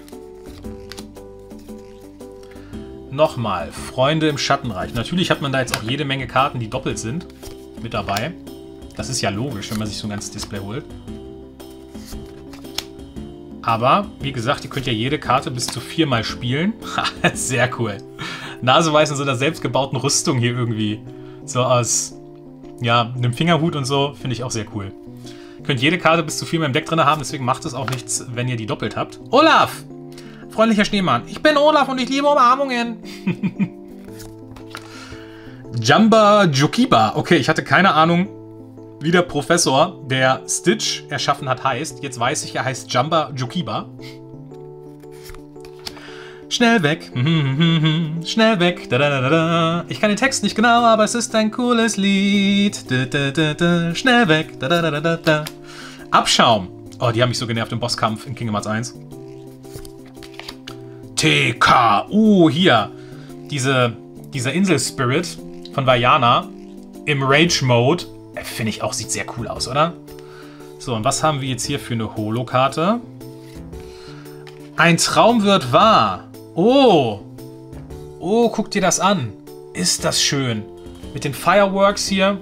Nochmal, Freunde im Schattenreich. Natürlich hat man da jetzt auch jede Menge Karten, die doppelt sind, mit dabei. Das ist ja logisch, wenn man sich so ein ganzes Display holt. Aber, wie gesagt, ihr könnt ja jede Karte bis zu viermal spielen. Sehr cool. Naseweiß in so einer selbstgebauten Rüstung hier irgendwie. So aus, ja, einem Fingerhut und so. Finde ich auch sehr cool. Ihr könnt jede Karte bis zu viermal im Deck drin haben, deswegen macht es auch nichts, wenn ihr die doppelt habt. Olaf! Freundlicher Schneemann. Ich bin Olaf und ich liebe Umarmungen. Jamba Jokiba. Okay, ich hatte keine Ahnung, wie der Professor, der Stitch erschaffen hat, heißt. Jetzt weiß ich, er heißt Jamba Jokiba. Schnell weg, schnell weg. Ich kann den Text nicht genau, aber es ist ein cooles Lied. Schnell weg. Abschaum. Oh, die haben mich so genervt im Bosskampf in Kingdom Hearts 1. TK. Uh, hier. Diese, dieser Insel-Spirit von Vajana im Rage-Mode. Äh, finde ich auch, sieht sehr cool aus, oder? So, und was haben wir jetzt hier für eine Holo-Karte? Ein Traum wird wahr. Oh. Oh, guck dir das an. Ist das schön. Mit den Fireworks hier.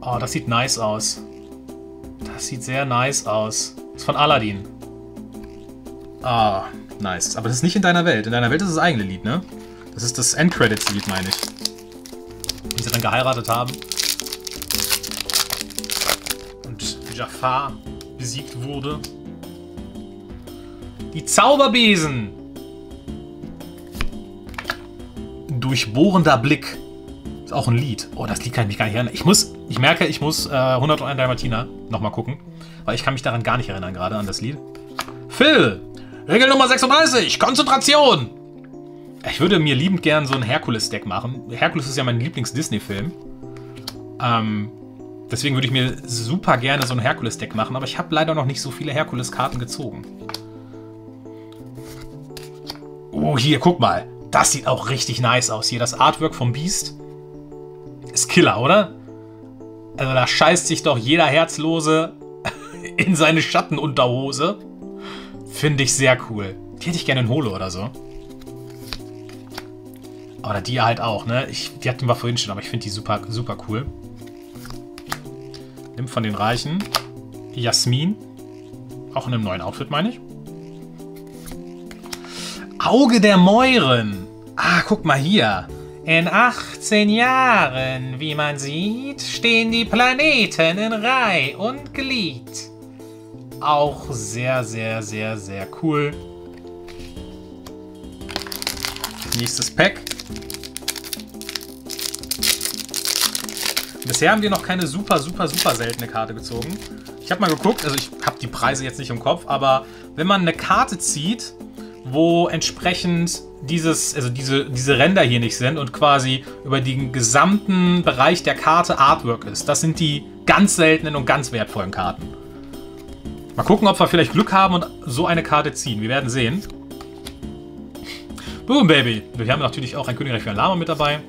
Oh, das sieht nice aus. Das sieht sehr nice aus. Ist von Aladdin. Ah, nice. Aber das ist nicht in deiner Welt. In deiner Welt ist das eigene Lied, ne? Das ist das Endcredits-Lied, meine ich. Wie sie dann geheiratet haben. Und Jafar besiegt wurde. Die Zauberbesen. Durchbohrender Blick. Ist auch ein Lied. Oh, das Lied kann ich mich gar nicht erinnern. Ich muss, ich merke, ich muss äh, 101 Dalmatiner nochmal gucken. Weil ich kann mich daran gar nicht erinnern, gerade an das Lied. Phil! Regel Nummer 36, Konzentration! Ich würde mir liebend gern so ein Herkules-Deck machen. Herkules ist ja mein Lieblings-Disney-Film. Ähm, deswegen würde ich mir super gerne so ein Herkules-Deck machen, aber ich habe leider noch nicht so viele Herkules-Karten gezogen. Oh, hier, guck mal. Das sieht auch richtig nice aus hier. Das Artwork vom Beast ist Killer, oder? Also da scheißt sich doch jeder Herzlose in seine Schattenunterhose. Finde ich sehr cool. Die hätte ich gerne in Holo oder so. Oder die halt auch, ne? Ich, die hatten wir vorhin schon, aber ich finde die super, super cool. Nimm von den Reichen. Jasmin. Auch in einem neuen Outfit, meine ich. Auge der Mäuren. Ah, guck mal hier. In 18 Jahren, wie man sieht, stehen die Planeten in Reih und Glied. Auch sehr, sehr, sehr, sehr cool. Nächstes Pack. Bisher haben wir noch keine super, super, super seltene Karte gezogen. Ich habe mal geguckt, also ich habe die Preise jetzt nicht im Kopf, aber wenn man eine Karte zieht, wo entsprechend dieses, also diese, diese Ränder hier nicht sind und quasi über den gesamten Bereich der Karte Artwork ist. Das sind die ganz seltenen und ganz wertvollen Karten. Mal gucken, ob wir vielleicht Glück haben und so eine Karte ziehen. Wir werden sehen. Boom, Baby. Wir haben natürlich auch ein Königreich für ein Lama mit dabei.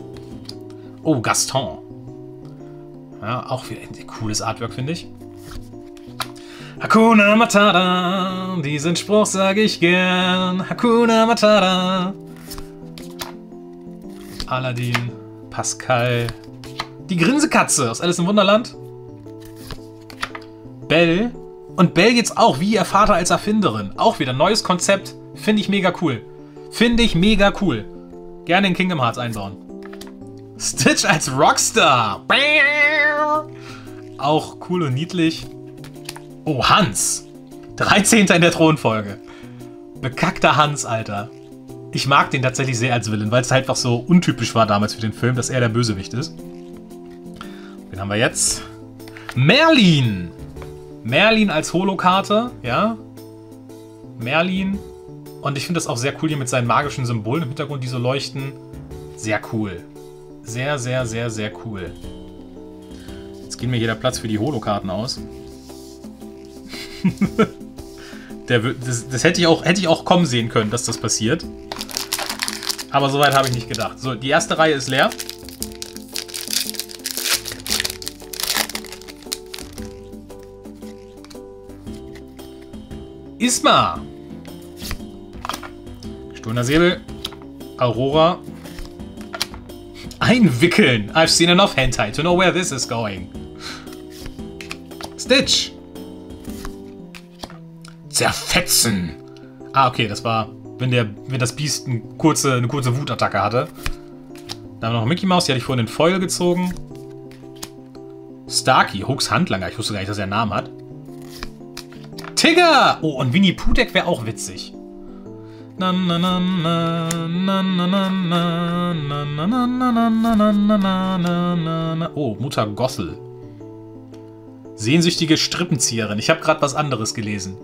Oh, Gaston. Ja, auch wieder ein cooles Artwork, finde ich. Hakuna Matata, diesen Spruch sage ich gern. Hakuna Matata. Aladdin, Pascal. Die Grinsekatze aus Alice im Wunderland. Belle. Und Belle jetzt auch, wie ihr Vater als Erfinderin. Auch wieder neues Konzept. Finde ich mega cool. Finde ich mega cool. Gerne in Kingdom Hearts einbauen. Stitch als Rockstar. Auch cool und niedlich. Oh, Hans. 13. in der Thronfolge. Bekackter Hans, Alter. Ich mag den tatsächlich sehr als Villain, weil es halt einfach so untypisch war damals für den Film, dass er der Bösewicht ist. Wen haben wir jetzt? Merlin. Merlin als Holokarte, ja. Merlin. Und ich finde das auch sehr cool hier mit seinen magischen Symbolen im Hintergrund, die so leuchten. Sehr cool. Sehr, sehr, sehr, sehr cool. Jetzt geht mir hier der Platz für die Holokarten aus. Der, das, das hätte, ich auch, hätte ich auch kommen sehen können, dass das passiert. Aber soweit habe ich nicht gedacht. So, die erste Reihe ist leer. Isma. Gestohlener Säbel. Aurora. Einwickeln. I've seen enough hentai to know where this is going. Stitch. Zerfetzen. Ah, okay, das war, wenn, der, wenn das Biest eine kurze, eine kurze Wutattacke hatte. Dann haben wir noch Mickey Mouse, die hatte ich vorhin den Foil gezogen. Starkey, Hooks Handlanger. Ich wusste gar nicht, dass er einen Namen hat. Tigger! Oh, und Winnie Pooh Deck wäre auch witzig. Oh, Mutter Gossel. Sehnsüchtige Strippenzieherin. Ich habe gerade was anderes gelesen.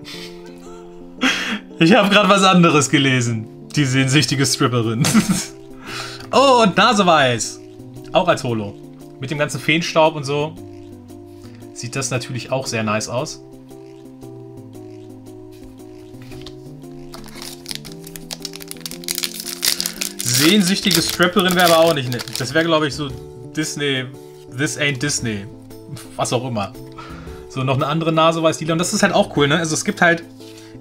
Ich habe gerade was anderes gelesen. Die sehnsüchtige Stripperin. oh, und Naseweiß. Auch als Holo. Mit dem ganzen Feenstaub und so. Sieht das natürlich auch sehr nice aus. Sehnsüchtige Stripperin wäre aber auch nicht nett. Das wäre, glaube ich, so Disney. This ain't Disney. Was auch immer. So, noch eine andere Nase weiß die. Und das ist halt auch cool, ne? Also es gibt halt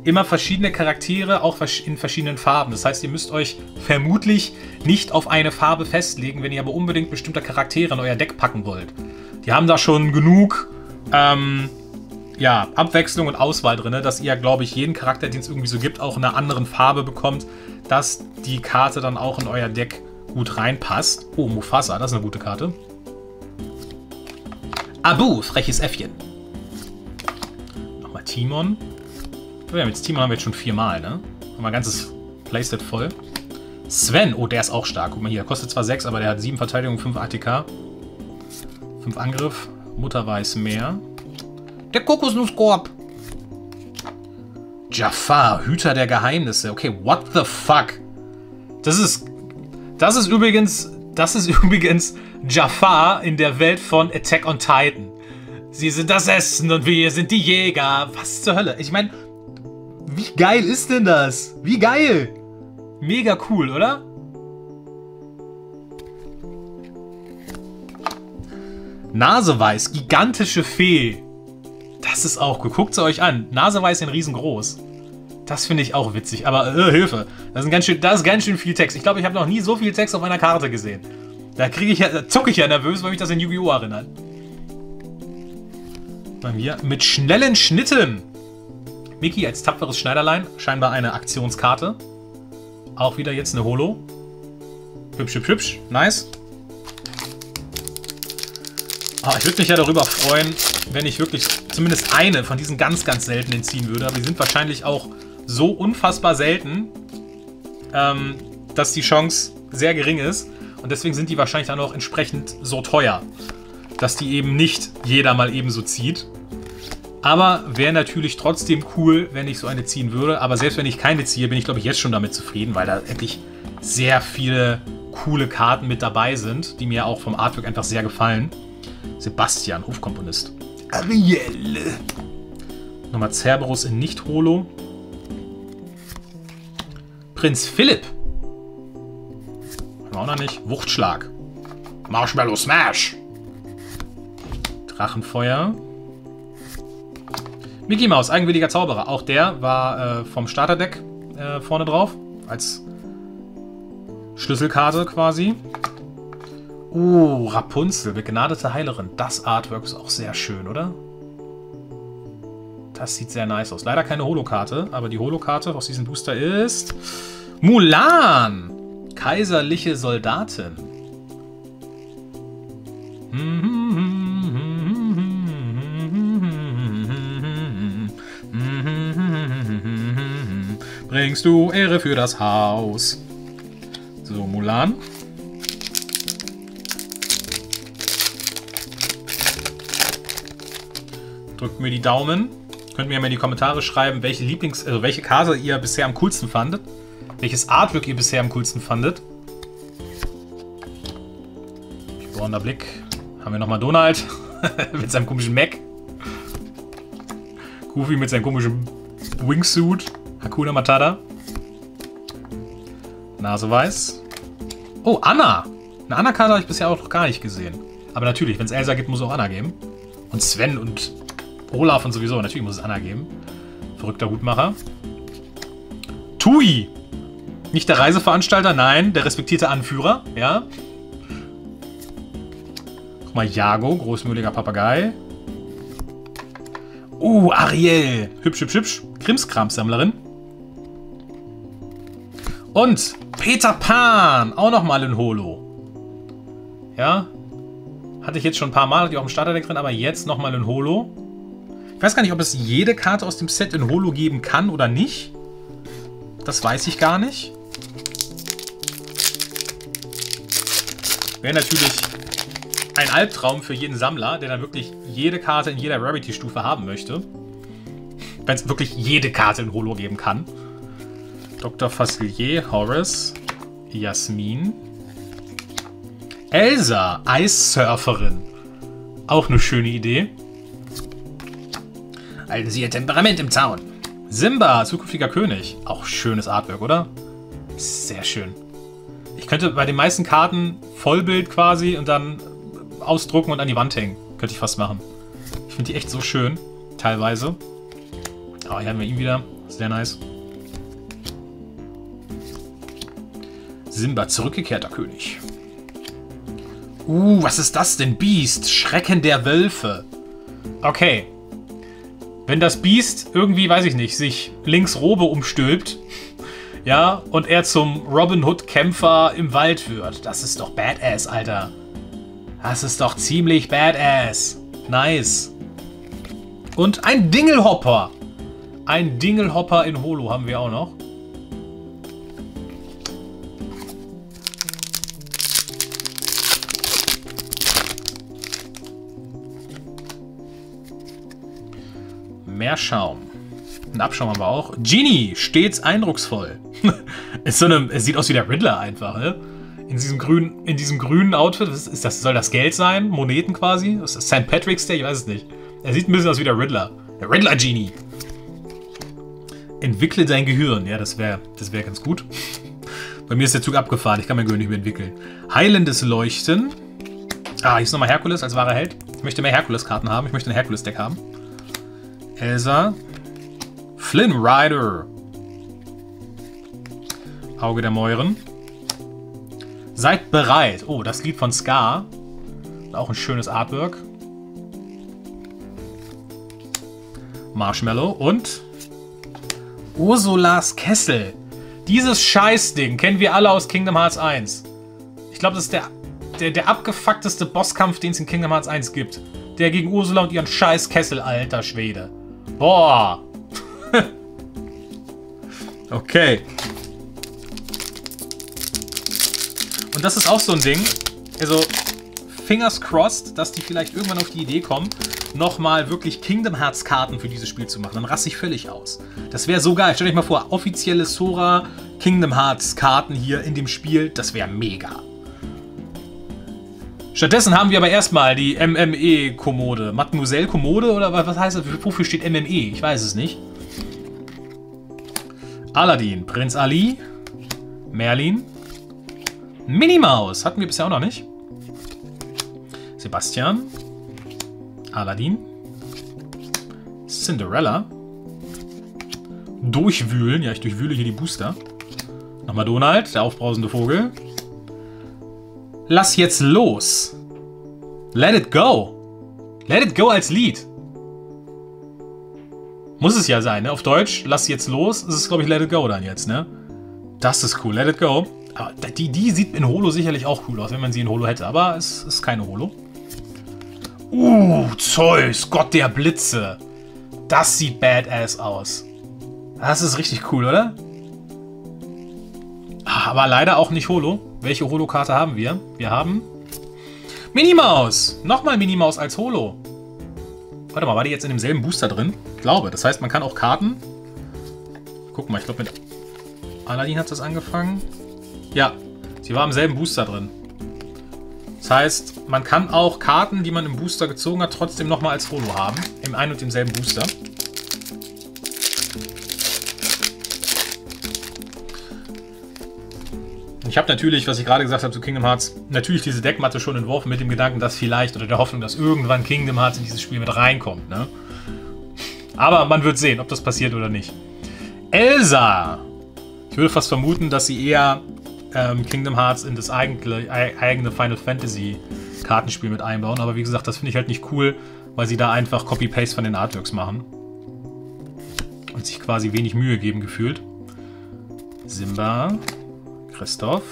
immer verschiedene Charaktere, auch in verschiedenen Farben. Das heißt, ihr müsst euch vermutlich nicht auf eine Farbe festlegen, wenn ihr aber unbedingt bestimmte Charaktere in euer Deck packen wollt. Die haben da schon genug ähm, ja, Abwechslung und Auswahl drin, dass ihr, glaube ich, jeden Charakter, den es irgendwie so gibt, auch in einer anderen Farbe bekommt, dass die Karte dann auch in euer Deck gut reinpasst. Oh, Mufasa, das ist eine gute Karte. Abu, freches Äffchen. Timon. Oh ja, mit Timon haben wir jetzt schon viermal, ne? Haben wir ein ganzes Playset voll. Sven, oh, der ist auch stark. Guck mal hier, kostet zwar 6, aber der hat 7 Verteidigung, 5 ATK. 5 Angriff. Mutter weiß mehr. Der Kokosnusskorb. Jafar, Hüter der Geheimnisse. Okay, what the fuck? Das ist. Das ist übrigens. Das ist übrigens Jafar in der Welt von Attack on Titan. Sie sind das Essen und wir sind die Jäger. Was zur Hölle? Ich meine, wie geil ist denn das? Wie geil! Mega cool, oder? Naseweiß, gigantische Fee. Das ist auch cool. Guckt sie euch an. Naseweiß in riesengroß. Das finde ich auch witzig. Aber äh, Hilfe. Das ist, ganz schön, das ist ganz schön viel Text. Ich glaube, ich habe noch nie so viel Text auf einer Karte gesehen. Da kriege ich ja, zucke ich ja nervös, weil mich das an Yu-Gi-Oh! erinnert. Bei mir mit schnellen Schnitten. Mickey als tapferes Schneiderlein. Scheinbar eine Aktionskarte. Auch wieder jetzt eine Holo. Hübsch, hübsch, hübsch. Nice. Oh, ich würde mich ja darüber freuen, wenn ich wirklich zumindest eine von diesen ganz, ganz seltenen ziehen würde. Aber die sind wahrscheinlich auch so unfassbar selten, ähm, dass die Chance sehr gering ist. Und deswegen sind die wahrscheinlich dann auch entsprechend so teuer. dass die eben nicht jeder mal eben so zieht. Aber wäre natürlich trotzdem cool, wenn ich so eine ziehen würde. Aber selbst wenn ich keine ziehe, bin ich, glaube ich, jetzt schon damit zufrieden, weil da wirklich sehr viele coole Karten mit dabei sind, die mir auch vom Artwork einfach sehr gefallen. Sebastian, Hofkomponist. Ariel. Nochmal Cerberus in Nicht-Holo. Prinz Philipp. Haben wir auch noch nicht. Wuchtschlag. Marshmallow Smash. Drachenfeuer. Mickey Mouse, eigenwilliger Zauberer. Auch der war äh, vom Starterdeck äh, vorne drauf. Als Schlüsselkarte quasi. Oh, Rapunzel, begnadete Heilerin. Das Artwork ist auch sehr schön, oder? Das sieht sehr nice aus. Leider keine Holokarte, aber die Holokarte aus diesem Booster ist... Mulan! Kaiserliche Soldatin. Bringst du Ehre für das Haus. So, Mulan. Drückt mir die Daumen. Könnt mir mal in die Kommentare schreiben, welche Lieblings-, also welche Karte ihr bisher am coolsten fandet. Welches Artwork ihr bisher am coolsten fandet. Bohrender Blick. Haben wir nochmal Donald mit seinem komischen Mac. Goofy mit seinem komischen Wingsuit. Hakuna Matata. Nase weiß. Oh, Anna. Eine Anna-Karte habe ich bisher auch noch gar nicht gesehen. Aber natürlich, wenn es Elsa gibt, muss es auch Anna geben. Und Sven und Olaf und sowieso. Natürlich muss es Anna geben. Verrückter Hutmacher. Tui. Nicht der Reiseveranstalter, nein, der respektierte Anführer, ja. Guck mal, Jago, großmütiger Papagei. Uh, Ariel. Hübsch, hübsch, hübsch. Krimskramsammlerin. Und Peter Pan. Auch nochmal in Holo. Ja. Hatte ich jetzt schon ein paar Mal, hatte ich auch im Starterdeck drin, aber jetzt nochmal in Holo. Ich weiß gar nicht, ob es jede Karte aus dem Set in Holo geben kann oder nicht. Das weiß ich gar nicht. Wäre natürlich ein Albtraum für jeden Sammler, der dann wirklich jede Karte in jeder Rarity-Stufe haben möchte. Wenn es wirklich jede Karte in Holo geben kann. Dr. Facilier, Horace, Jasmin. Elsa, Eissurferin. Auch eine schöne Idee. Halten Sie Ihr Temperament im Zaun. Simba, zukünftiger König. Auch schönes Artwork, oder? Sehr schön. Ich könnte bei den meisten Karten Vollbild quasi und dann ausdrucken und an die Wand hängen. Könnte ich fast machen. Ich finde die echt so schön. Teilweise. Oh, hier haben wir ihn wieder. Sehr nice. Simba, zurückgekehrter König. Uh, was ist das denn? Beast, Schrecken der Wölfe. Okay. Wenn das Beast irgendwie, weiß ich nicht, sich links Robe umstülpt, ja, und er zum Robin Hood Kämpfer im Wald wird. Das ist doch badass, Alter. Das ist doch ziemlich badass. Nice. Und ein Dingelhopper. Ein Dingelhopper in Holo haben wir auch noch. Mehr Schaum. Einen Abschaum haben wir auch. Genie, stets eindrucksvoll. ist so eine, es sieht aus wie der Riddler einfach, ne? In diesem grünen, in diesem grünen Outfit. Ist das, soll das Geld sein? Moneten quasi? Das ist St. Patrick's Day? Ich weiß es nicht. Er sieht ein bisschen aus wie der Riddler. Der Riddler-Genie. Entwickle dein Gehirn. Ja, das wäre das wär ganz gut. Bei mir ist der Zug abgefahren. Ich kann mein Gehirn nicht mehr entwickeln. Heilendes Leuchten. Ah, hier ist nochmal Herkules als wahrer Held. Ich möchte mehr Herkules-Karten haben. Ich möchte ein Herkules-Deck haben. Elsa. Flynn Rider. Auge der Mäuren. Seid bereit. Oh, das Lied von Scar. Auch ein schönes Artwork. Marshmallow und Ursulas Kessel. Dieses Scheißding kennen wir alle aus Kingdom Hearts 1. Ich glaube, das ist der, der, der abgefuckteste Bosskampf, den es in Kingdom Hearts 1 gibt. Der gegen Ursula und ihren scheiß Kessel, alter Schwede. Boah. okay. Und das ist auch so ein Ding. Also, fingers crossed, dass die vielleicht irgendwann auf die Idee kommen, nochmal wirklich Kingdom Hearts Karten für dieses Spiel zu machen. Dann raste ich völlig aus. Das wäre so geil. Stellt euch mal vor, offizielle Sora Kingdom Hearts Karten hier in dem Spiel. Das wäre mega. Stattdessen haben wir aber erstmal die MME-Kommode. Mademoiselle-Kommode oder was heißt das? Wofür steht MME? Ich weiß es nicht. Aladdin, Prinz Ali, Merlin, Minimaus. Hatten wir bisher auch noch nicht. Sebastian, Aladdin, Cinderella, Durchwühlen. Ja, ich durchwühle hier die Booster. Nochmal Donald, der aufbrausende Vogel. Lass jetzt los. Let it go. Let it go als Lied. Muss es ja sein, ne? Auf Deutsch, lass jetzt los. Das ist, glaube ich, Let it go dann jetzt, ne? Das ist cool. Let it go. Aber die, die sieht in Holo sicherlich auch cool aus, wenn man sie in Holo hätte. Aber es ist keine Holo. Uh, Zeus, Gott der Blitze. Das sieht badass aus. Das ist richtig cool, oder? Ah, aber leider auch nicht Holo. Welche Holo-Karte haben wir? Wir haben Minimaus. Nochmal Minimaus als Holo. Warte mal, war die jetzt in demselben Booster drin? Ich glaube. Das heißt, man kann auch Karten... Guck mal, ich glaube mit Aladdin hat das angefangen. Ja, sie war im selben Booster drin. Das heißt, man kann auch Karten, die man im Booster gezogen hat, trotzdem nochmal als Holo haben. Im einen und demselben Booster. Ich habe natürlich, was ich gerade gesagt habe zu Kingdom Hearts, natürlich diese Deckmatte schon entworfen mit dem Gedanken, dass vielleicht oder der Hoffnung, dass irgendwann Kingdom Hearts in dieses Spiel mit reinkommt. Ne? Aber man wird sehen, ob das passiert oder nicht. Elsa! Ich würde fast vermuten, dass sie eher ähm, Kingdom Hearts in das eigene, eigene Final Fantasy Kartenspiel mit einbauen. Aber wie gesagt, das finde ich halt nicht cool, weil sie da einfach Copy-Paste von den Artworks machen. Und sich quasi wenig Mühe geben gefühlt. Simba. Christoph,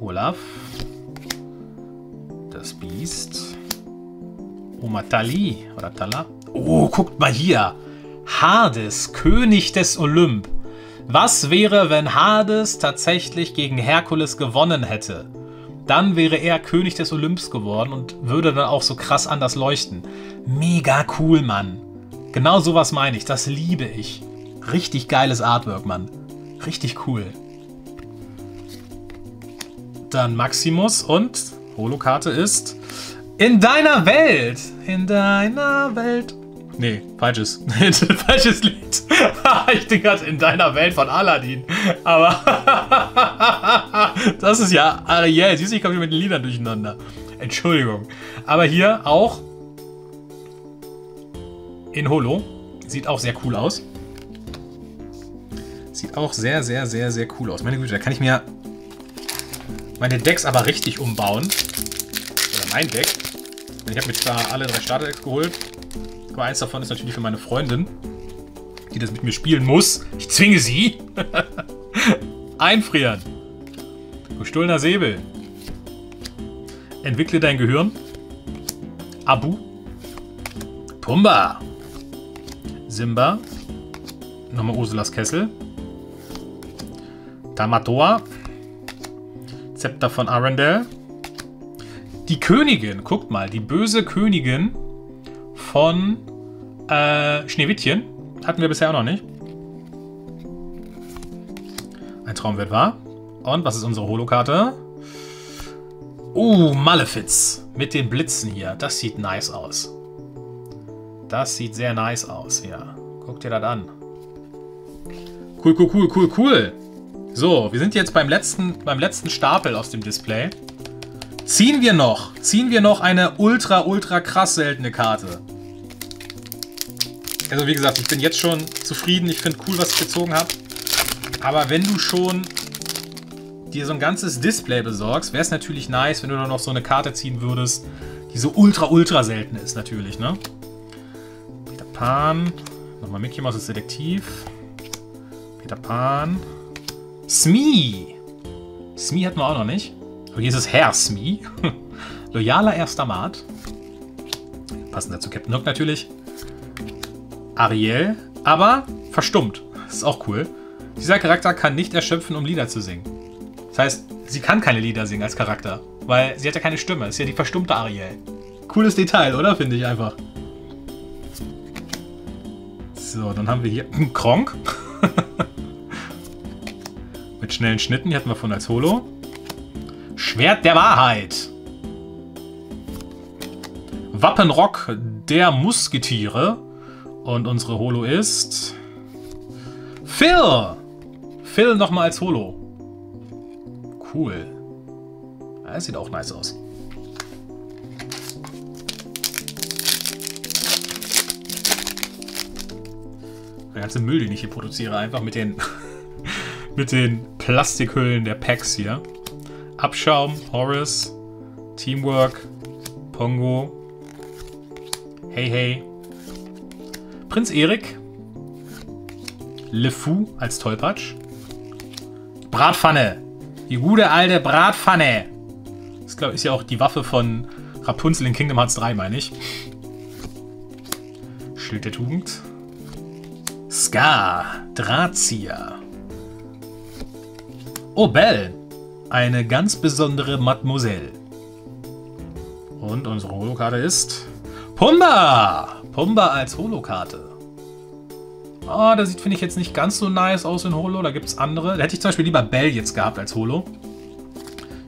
Olaf, das Biest, Oma Tali oder Tala. Oh, guckt mal hier. Hades, König des Olymp. Was wäre, wenn Hades tatsächlich gegen Herkules gewonnen hätte? Dann wäre er König des Olymps geworden und würde dann auch so krass anders leuchten. Mega cool, Mann. Genau sowas meine ich. Das liebe ich. Richtig geiles Artwork, Mann. Richtig cool. Dann Maximus und Holokarte ist In deiner Welt. In deiner Welt. Nee, falsches. falsches Lied. ich denke gerade in deiner Welt von Aladdin. Aber das ist ja Ariel. Siehst du, ich komme hier mit den Liedern durcheinander. Entschuldigung. Aber hier auch in Holo. Sieht auch sehr cool aus. Sieht auch sehr, sehr, sehr, sehr cool aus. Meine Güte, da kann ich mir meine Decks aber richtig umbauen. Oder mein Deck. Ich habe mir zwar alle drei Starter-Decks geholt, aber eins davon ist natürlich für meine Freundin, die das mit mir spielen muss. Ich zwinge sie. Einfrieren. Gestohlener Säbel. Entwickle dein Gehirn. Abu. Pumba. Simba. Nochmal Ursulas Kessel. Tamatoa. Zepter von Arendelle. Die Königin, guckt mal, die böse Königin von äh, Schneewittchen. Hatten wir bisher auch noch nicht. Ein Traum wird wahr. Und was ist unsere Holokarte? Uh, Malefiz. Mit den Blitzen hier. Das sieht nice aus. Das sieht sehr nice aus, ja. Guck dir das an. Cool, cool, cool, cool, cool. So, wir sind jetzt beim letzten, beim letzten Stapel aus dem Display. Ziehen wir noch, ziehen wir noch eine ultra, ultra krass seltene Karte. Also wie gesagt, ich bin jetzt schon zufrieden. Ich finde cool, was ich gezogen habe. Aber wenn du schon dir so ein ganzes Display besorgst, wäre es natürlich nice, wenn du dann noch so eine Karte ziehen würdest, die so ultra, ultra selten ist natürlich, ne? Peter Pan. Nochmal Mickey Mouse ist Detektiv. Peter Pan. Smee. Smee hatten wir auch noch nicht. Aber hier ist es Herr Smee. Loyaler erster Mat. Passend dazu Captain Hook natürlich. Ariel, aber verstummt. Das ist auch cool. Dieser Charakter kann nicht erschöpfen, um Lieder zu singen. Das heißt, sie kann keine Lieder singen als Charakter. weil sie hat ja keine Stimme. Ist ja die verstummte Ariel. Cooles Detail, oder? Finde ich einfach. So, dann haben wir hier Kronk. Schnellen Schnitten. Die hatten wir von als Holo. Schwert der Wahrheit. Wappenrock der Musketiere. Und unsere Holo ist... Phil! Phil nochmal als Holo. Cool. Das sieht auch nice aus. Der ganze Müll, den ich hier produziere, einfach mit den, mit den Plastikhüllen der Packs hier. Abschaum, Horace, Teamwork, Pongo, Hey Hey, Prinz Erik, Le Fou als Tollpatsch, Bratpfanne, die gute alte Bratpfanne. Das glaub, ist ja auch die Waffe von Rapunzel in Kingdom Hearts 3, meine ich. Schild der Tugend. Scar, Drahtzieher. Oh, Belle, eine ganz besondere Mademoiselle. Und unsere Holokarte ist Pumba! Pumba als Holokarte. Ah, oh, der sieht, finde ich, jetzt nicht ganz so nice aus in Holo. Da gibt es andere. Da hätte ich zum Beispiel lieber Bell jetzt gehabt als Holo.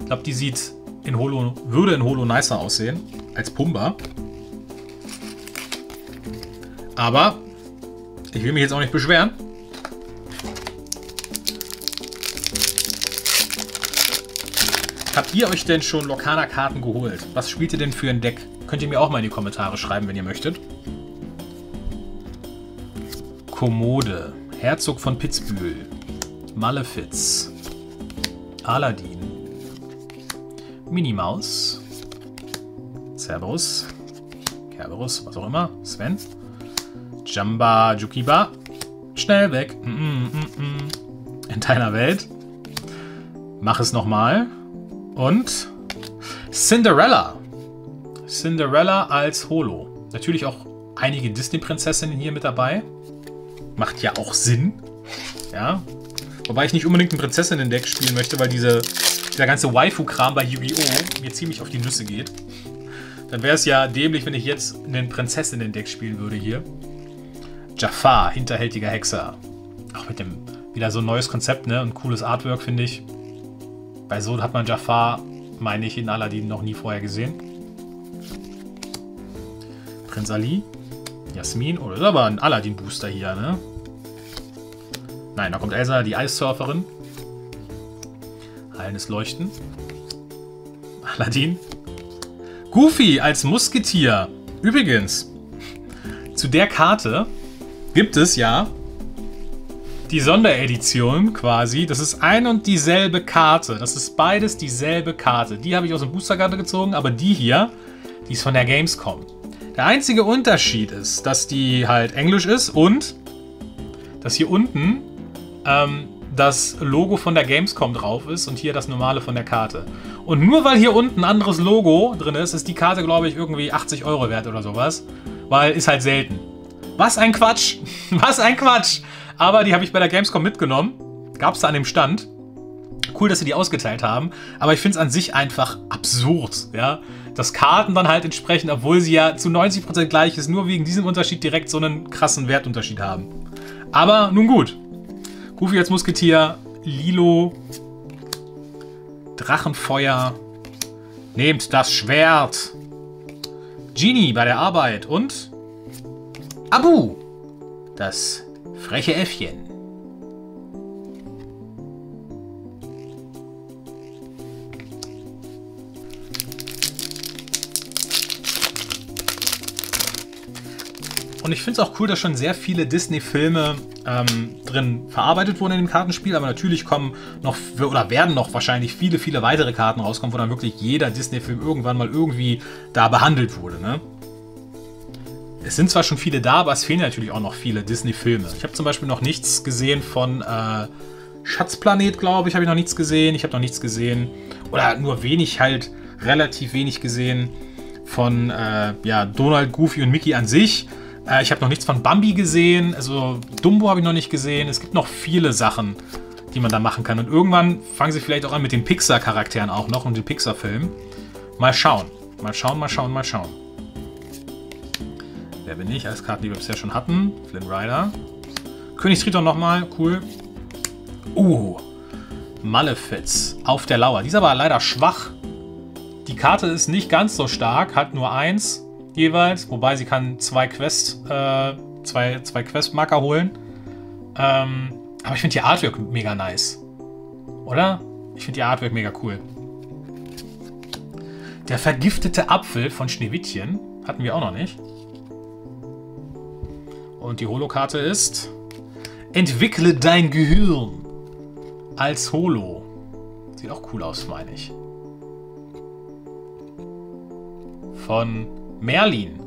Ich glaube, die sieht in Holo, würde in Holo nicer aussehen als Pumba. Aber ich will mich jetzt auch nicht beschweren. Habt ihr euch denn schon Lokana-Karten geholt? Was spielt ihr denn für ein Deck? Könnt ihr mir auch mal in die Kommentare schreiben, wenn ihr möchtet. Kommode. Herzog von Pitzbühel. Malefiz. Aladdin. Minimaus. Cerberus. Kerberus, was auch immer. Sven. Jamba Jukiba. Schnell weg. Mm -mm -mm In deiner Welt. Mach es nochmal. Und Cinderella. Cinderella als Holo. Natürlich auch einige Disney-Prinzessinnen hier mit dabei. Macht ja auch Sinn. Ja. Wobei ich nicht unbedingt ein Prinzessinnen-Deck spielen möchte, weil diese, dieser ganze Waifu-Kram bei Yu-Gi-Oh! mir ziemlich auf die Nüsse geht. Dann wäre es ja dämlich, wenn ich jetzt einen Prinzessinnen-Deck spielen würde hier. Jafar, hinterhältiger Hexer. Auch mit dem wieder so ein neues Konzept, ne? Und cooles Artwork, finde ich. Bei so hat man Jafar, meine ich, in Aladdin noch nie vorher gesehen. Prinz Ali. Jasmin. Das ist aber ein Aladdin-Booster hier, ne? Nein, da kommt Elsa, die Eissurferin. Heilendes Leuchten. Aladdin. Goofy als Musketier. Übrigens, zu der Karte gibt es ja die Sonderedition quasi. Das ist ein und dieselbe Karte. Das ist beides dieselbe Karte. Die habe ich aus dem Boosterkarte gezogen, aber die hier, die ist von der Gamescom. Der einzige Unterschied ist, dass die halt Englisch ist und dass hier unten ähm, das Logo von der Gamescom drauf ist und hier das normale von der Karte. Und nur weil hier unten ein anderes Logo drin ist, ist die Karte, glaube ich, irgendwie 80 Euro wert oder sowas. Weil ist halt selten. Was ein Quatsch! Was ein Quatsch! Aber die habe ich bei der Gamescom mitgenommen. Gab es da an dem Stand. Cool, dass sie die ausgeteilt haben. Aber ich finde es an sich einfach absurd, ja. Dass Karten dann halt entsprechend, obwohl sie ja zu 90% gleich ist, nur wegen diesem Unterschied direkt so einen krassen Wertunterschied haben. Aber nun gut. Goofy als Musketier, Lilo, Drachenfeuer, nehmt das Schwert, Genie bei der Arbeit und Abu, das freche Äffchen. Und ich finde es auch cool, dass schon sehr viele Disney-Filme ähm, drin verarbeitet wurden in dem Kartenspiel, aber natürlich kommen noch oder werden noch wahrscheinlich viele, viele weitere Karten rauskommen, wo dann wirklich jeder Disney-Film irgendwann mal irgendwie da behandelt wurde. Ne? Es sind zwar schon viele da, aber es fehlen natürlich auch noch viele Disney-Filme. Ich habe zum Beispiel noch nichts gesehen von äh, Schatzplanet, glaube ich, habe ich noch nichts gesehen. Ich habe noch nichts gesehen. Oder nur wenig halt, relativ wenig gesehen von äh, ja, Donald, Goofy und Mickey an sich. Äh, ich habe noch nichts von Bambi gesehen. Also Dumbo habe ich noch nicht gesehen. Es gibt noch viele Sachen, die man da machen kann. Und irgendwann fangen sie vielleicht auch an mit den Pixar-Charakteren auch noch und den Pixar-Filmen. Mal schauen. Mal schauen, mal schauen, mal schauen. Wer bin ich? Als Karten, die wir bisher schon hatten. Flynn Rider. König nochmal. Cool. Uh. Malefiz. Auf der Lauer. Die ist aber leider schwach. Die Karte ist nicht ganz so stark. Hat nur eins jeweils. Wobei sie kann zwei Quest, äh, zwei, zwei Quest-Marker holen. Ähm, aber ich finde die Artwork mega nice. Oder? Ich finde die Artwork mega cool. Der vergiftete Apfel von Schneewittchen hatten wir auch noch nicht. Und die Holokarte ist Entwickle dein Gehirn als Holo. Sieht auch cool aus, meine ich. Von Merlin.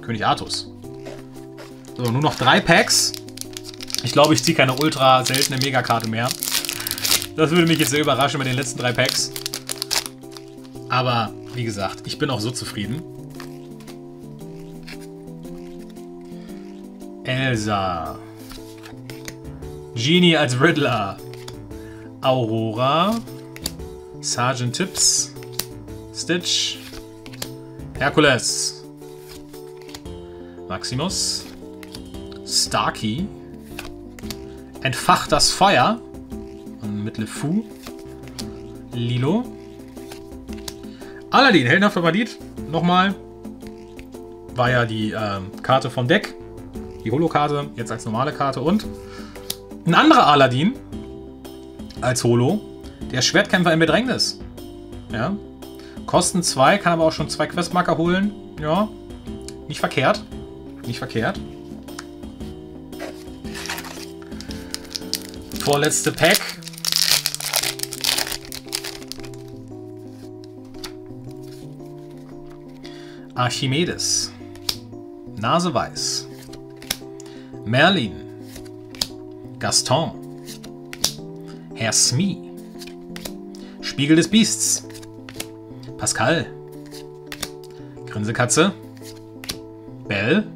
König Artus. So, nur noch drei Packs. Ich glaube, ich ziehe keine ultra seltene Megakarte mehr. Das würde mich jetzt sehr überraschen mit den letzten drei Packs. Aber, wie gesagt, ich bin auch so zufrieden. Elsa. Genie als Riddler. Aurora. Sergeant Tips. Stitch. Herkules. Maximus. Starkey. Entfacht das Feuer. Und mit LeFou. Lilo. Aladdin, heldenhafter Bandit. Nochmal. War ja die ähm, Karte vom Deck. Die Holo-Karte, jetzt als normale Karte. Und ein anderer Aladdin als Holo. Der Schwertkämpfer im Bedrängnis. Ja. Kosten 2, kann aber auch schon zwei Questmarker holen. Ja. Nicht verkehrt. Nicht verkehrt. Vorletzte Pack. Archimedes. Nase weiß. Merlin. Gaston. Herr Smee. Spiegel des Biests. Pascal. Grinsekatze. Bell.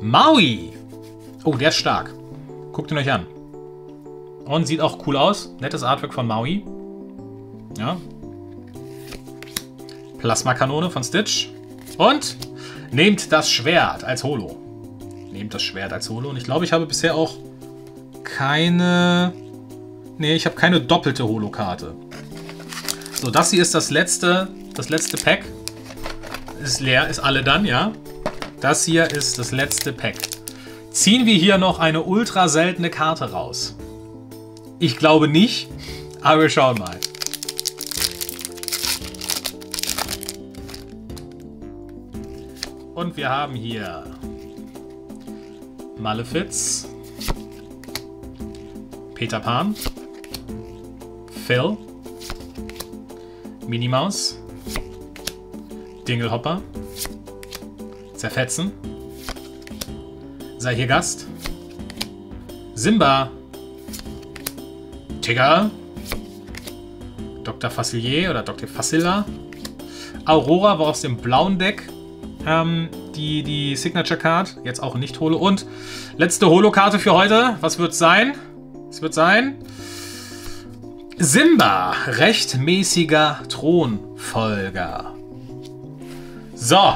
Maui. Oh, der ist stark. Guckt ihn euch an. Und sieht auch cool aus. Nettes Artwork von Maui. Ja. Plasmakanone von Stitch. Und nehmt das Schwert als Holo. Nehmt das Schwert als Holo. Und ich glaube, ich habe bisher auch keine... Nee, ich habe keine doppelte Holo-Karte. So, das hier ist das letzte, das letzte Pack. Ist leer, ist alle dann, ja. Das hier ist das letzte Pack ziehen wir hier noch eine ultra seltene Karte raus. Ich glaube nicht, aber wir schauen mal. Und wir haben hier Malefiz, Peter Pan, Phil, Minimaus, Dingelhopper, Zerfetzen, sei hier Gast. Simba. Tigger. Dr. Facilier oder Dr. Facilla. Aurora war aus dem blauen Deck. Ähm, die, die Signature Card. Jetzt auch nicht Holo. Und letzte Holo-Karte für heute. Was wird sein? Es wird sein. Simba, rechtmäßiger Thronfolger. So,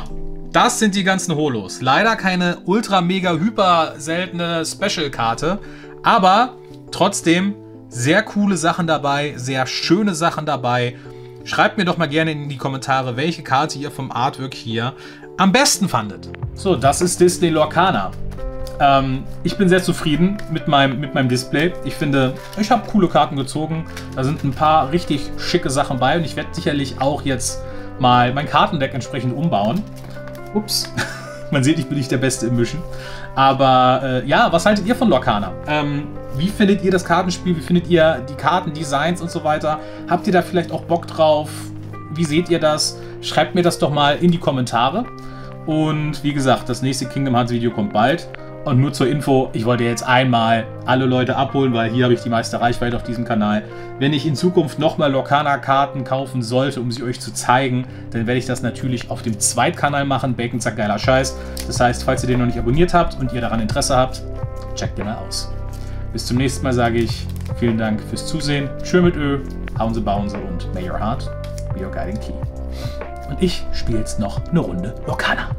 das sind die ganzen Holos. Leider keine ultra mega hyper seltene Special-Karte, aber trotzdem sehr coole Sachen dabei, sehr schöne Sachen dabei. Schreibt mir doch mal gerne in die Kommentare, welche Karte ihr vom Artwork hier am besten fandet. So, das ist Disney Lorcana. Ähm, ich bin sehr zufrieden mit meinem, mit meinem Display. Ich finde, ich habe coole Karten gezogen. Da sind ein paar richtig schicke Sachen bei und ich werde sicherlich auch jetzt mal mein Kartendeck entsprechend umbauen. Ups. Man sieht, ich bin nicht der Beste im Mischen. Aber äh, ja, was haltet ihr von Lorcana? Ähm, wie findet ihr das Kartenspiel? Wie findet ihr die Kartendesigns und so weiter? Habt ihr da vielleicht auch Bock drauf? Wie seht ihr das? Schreibt mir das doch mal in die Kommentare. Und wie gesagt, das nächste Kingdom Hearts Video kommt bald. Und nur zur Info, ich wollte jetzt einmal alle Leute abholen, weil hier habe ich die meiste Reichweite auf diesem Kanal. Wenn ich in Zukunft nochmal Lorcana-Karten kaufen sollte, um sie euch zu zeigen, dann werde ich das natürlich auf dem Zweitkanal machen. Bacon zack, geiler Scheiß. Das heißt, falls ihr den noch nicht abonniert habt und ihr daran Interesse habt, checkt den mal aus. Bis zum nächsten Mal sage ich vielen Dank fürs Zusehen. Tschö mit Ö, hauen Sie, bauen Sie und may your heart your guiding key. Und ich spiele jetzt noch eine Runde Lokana.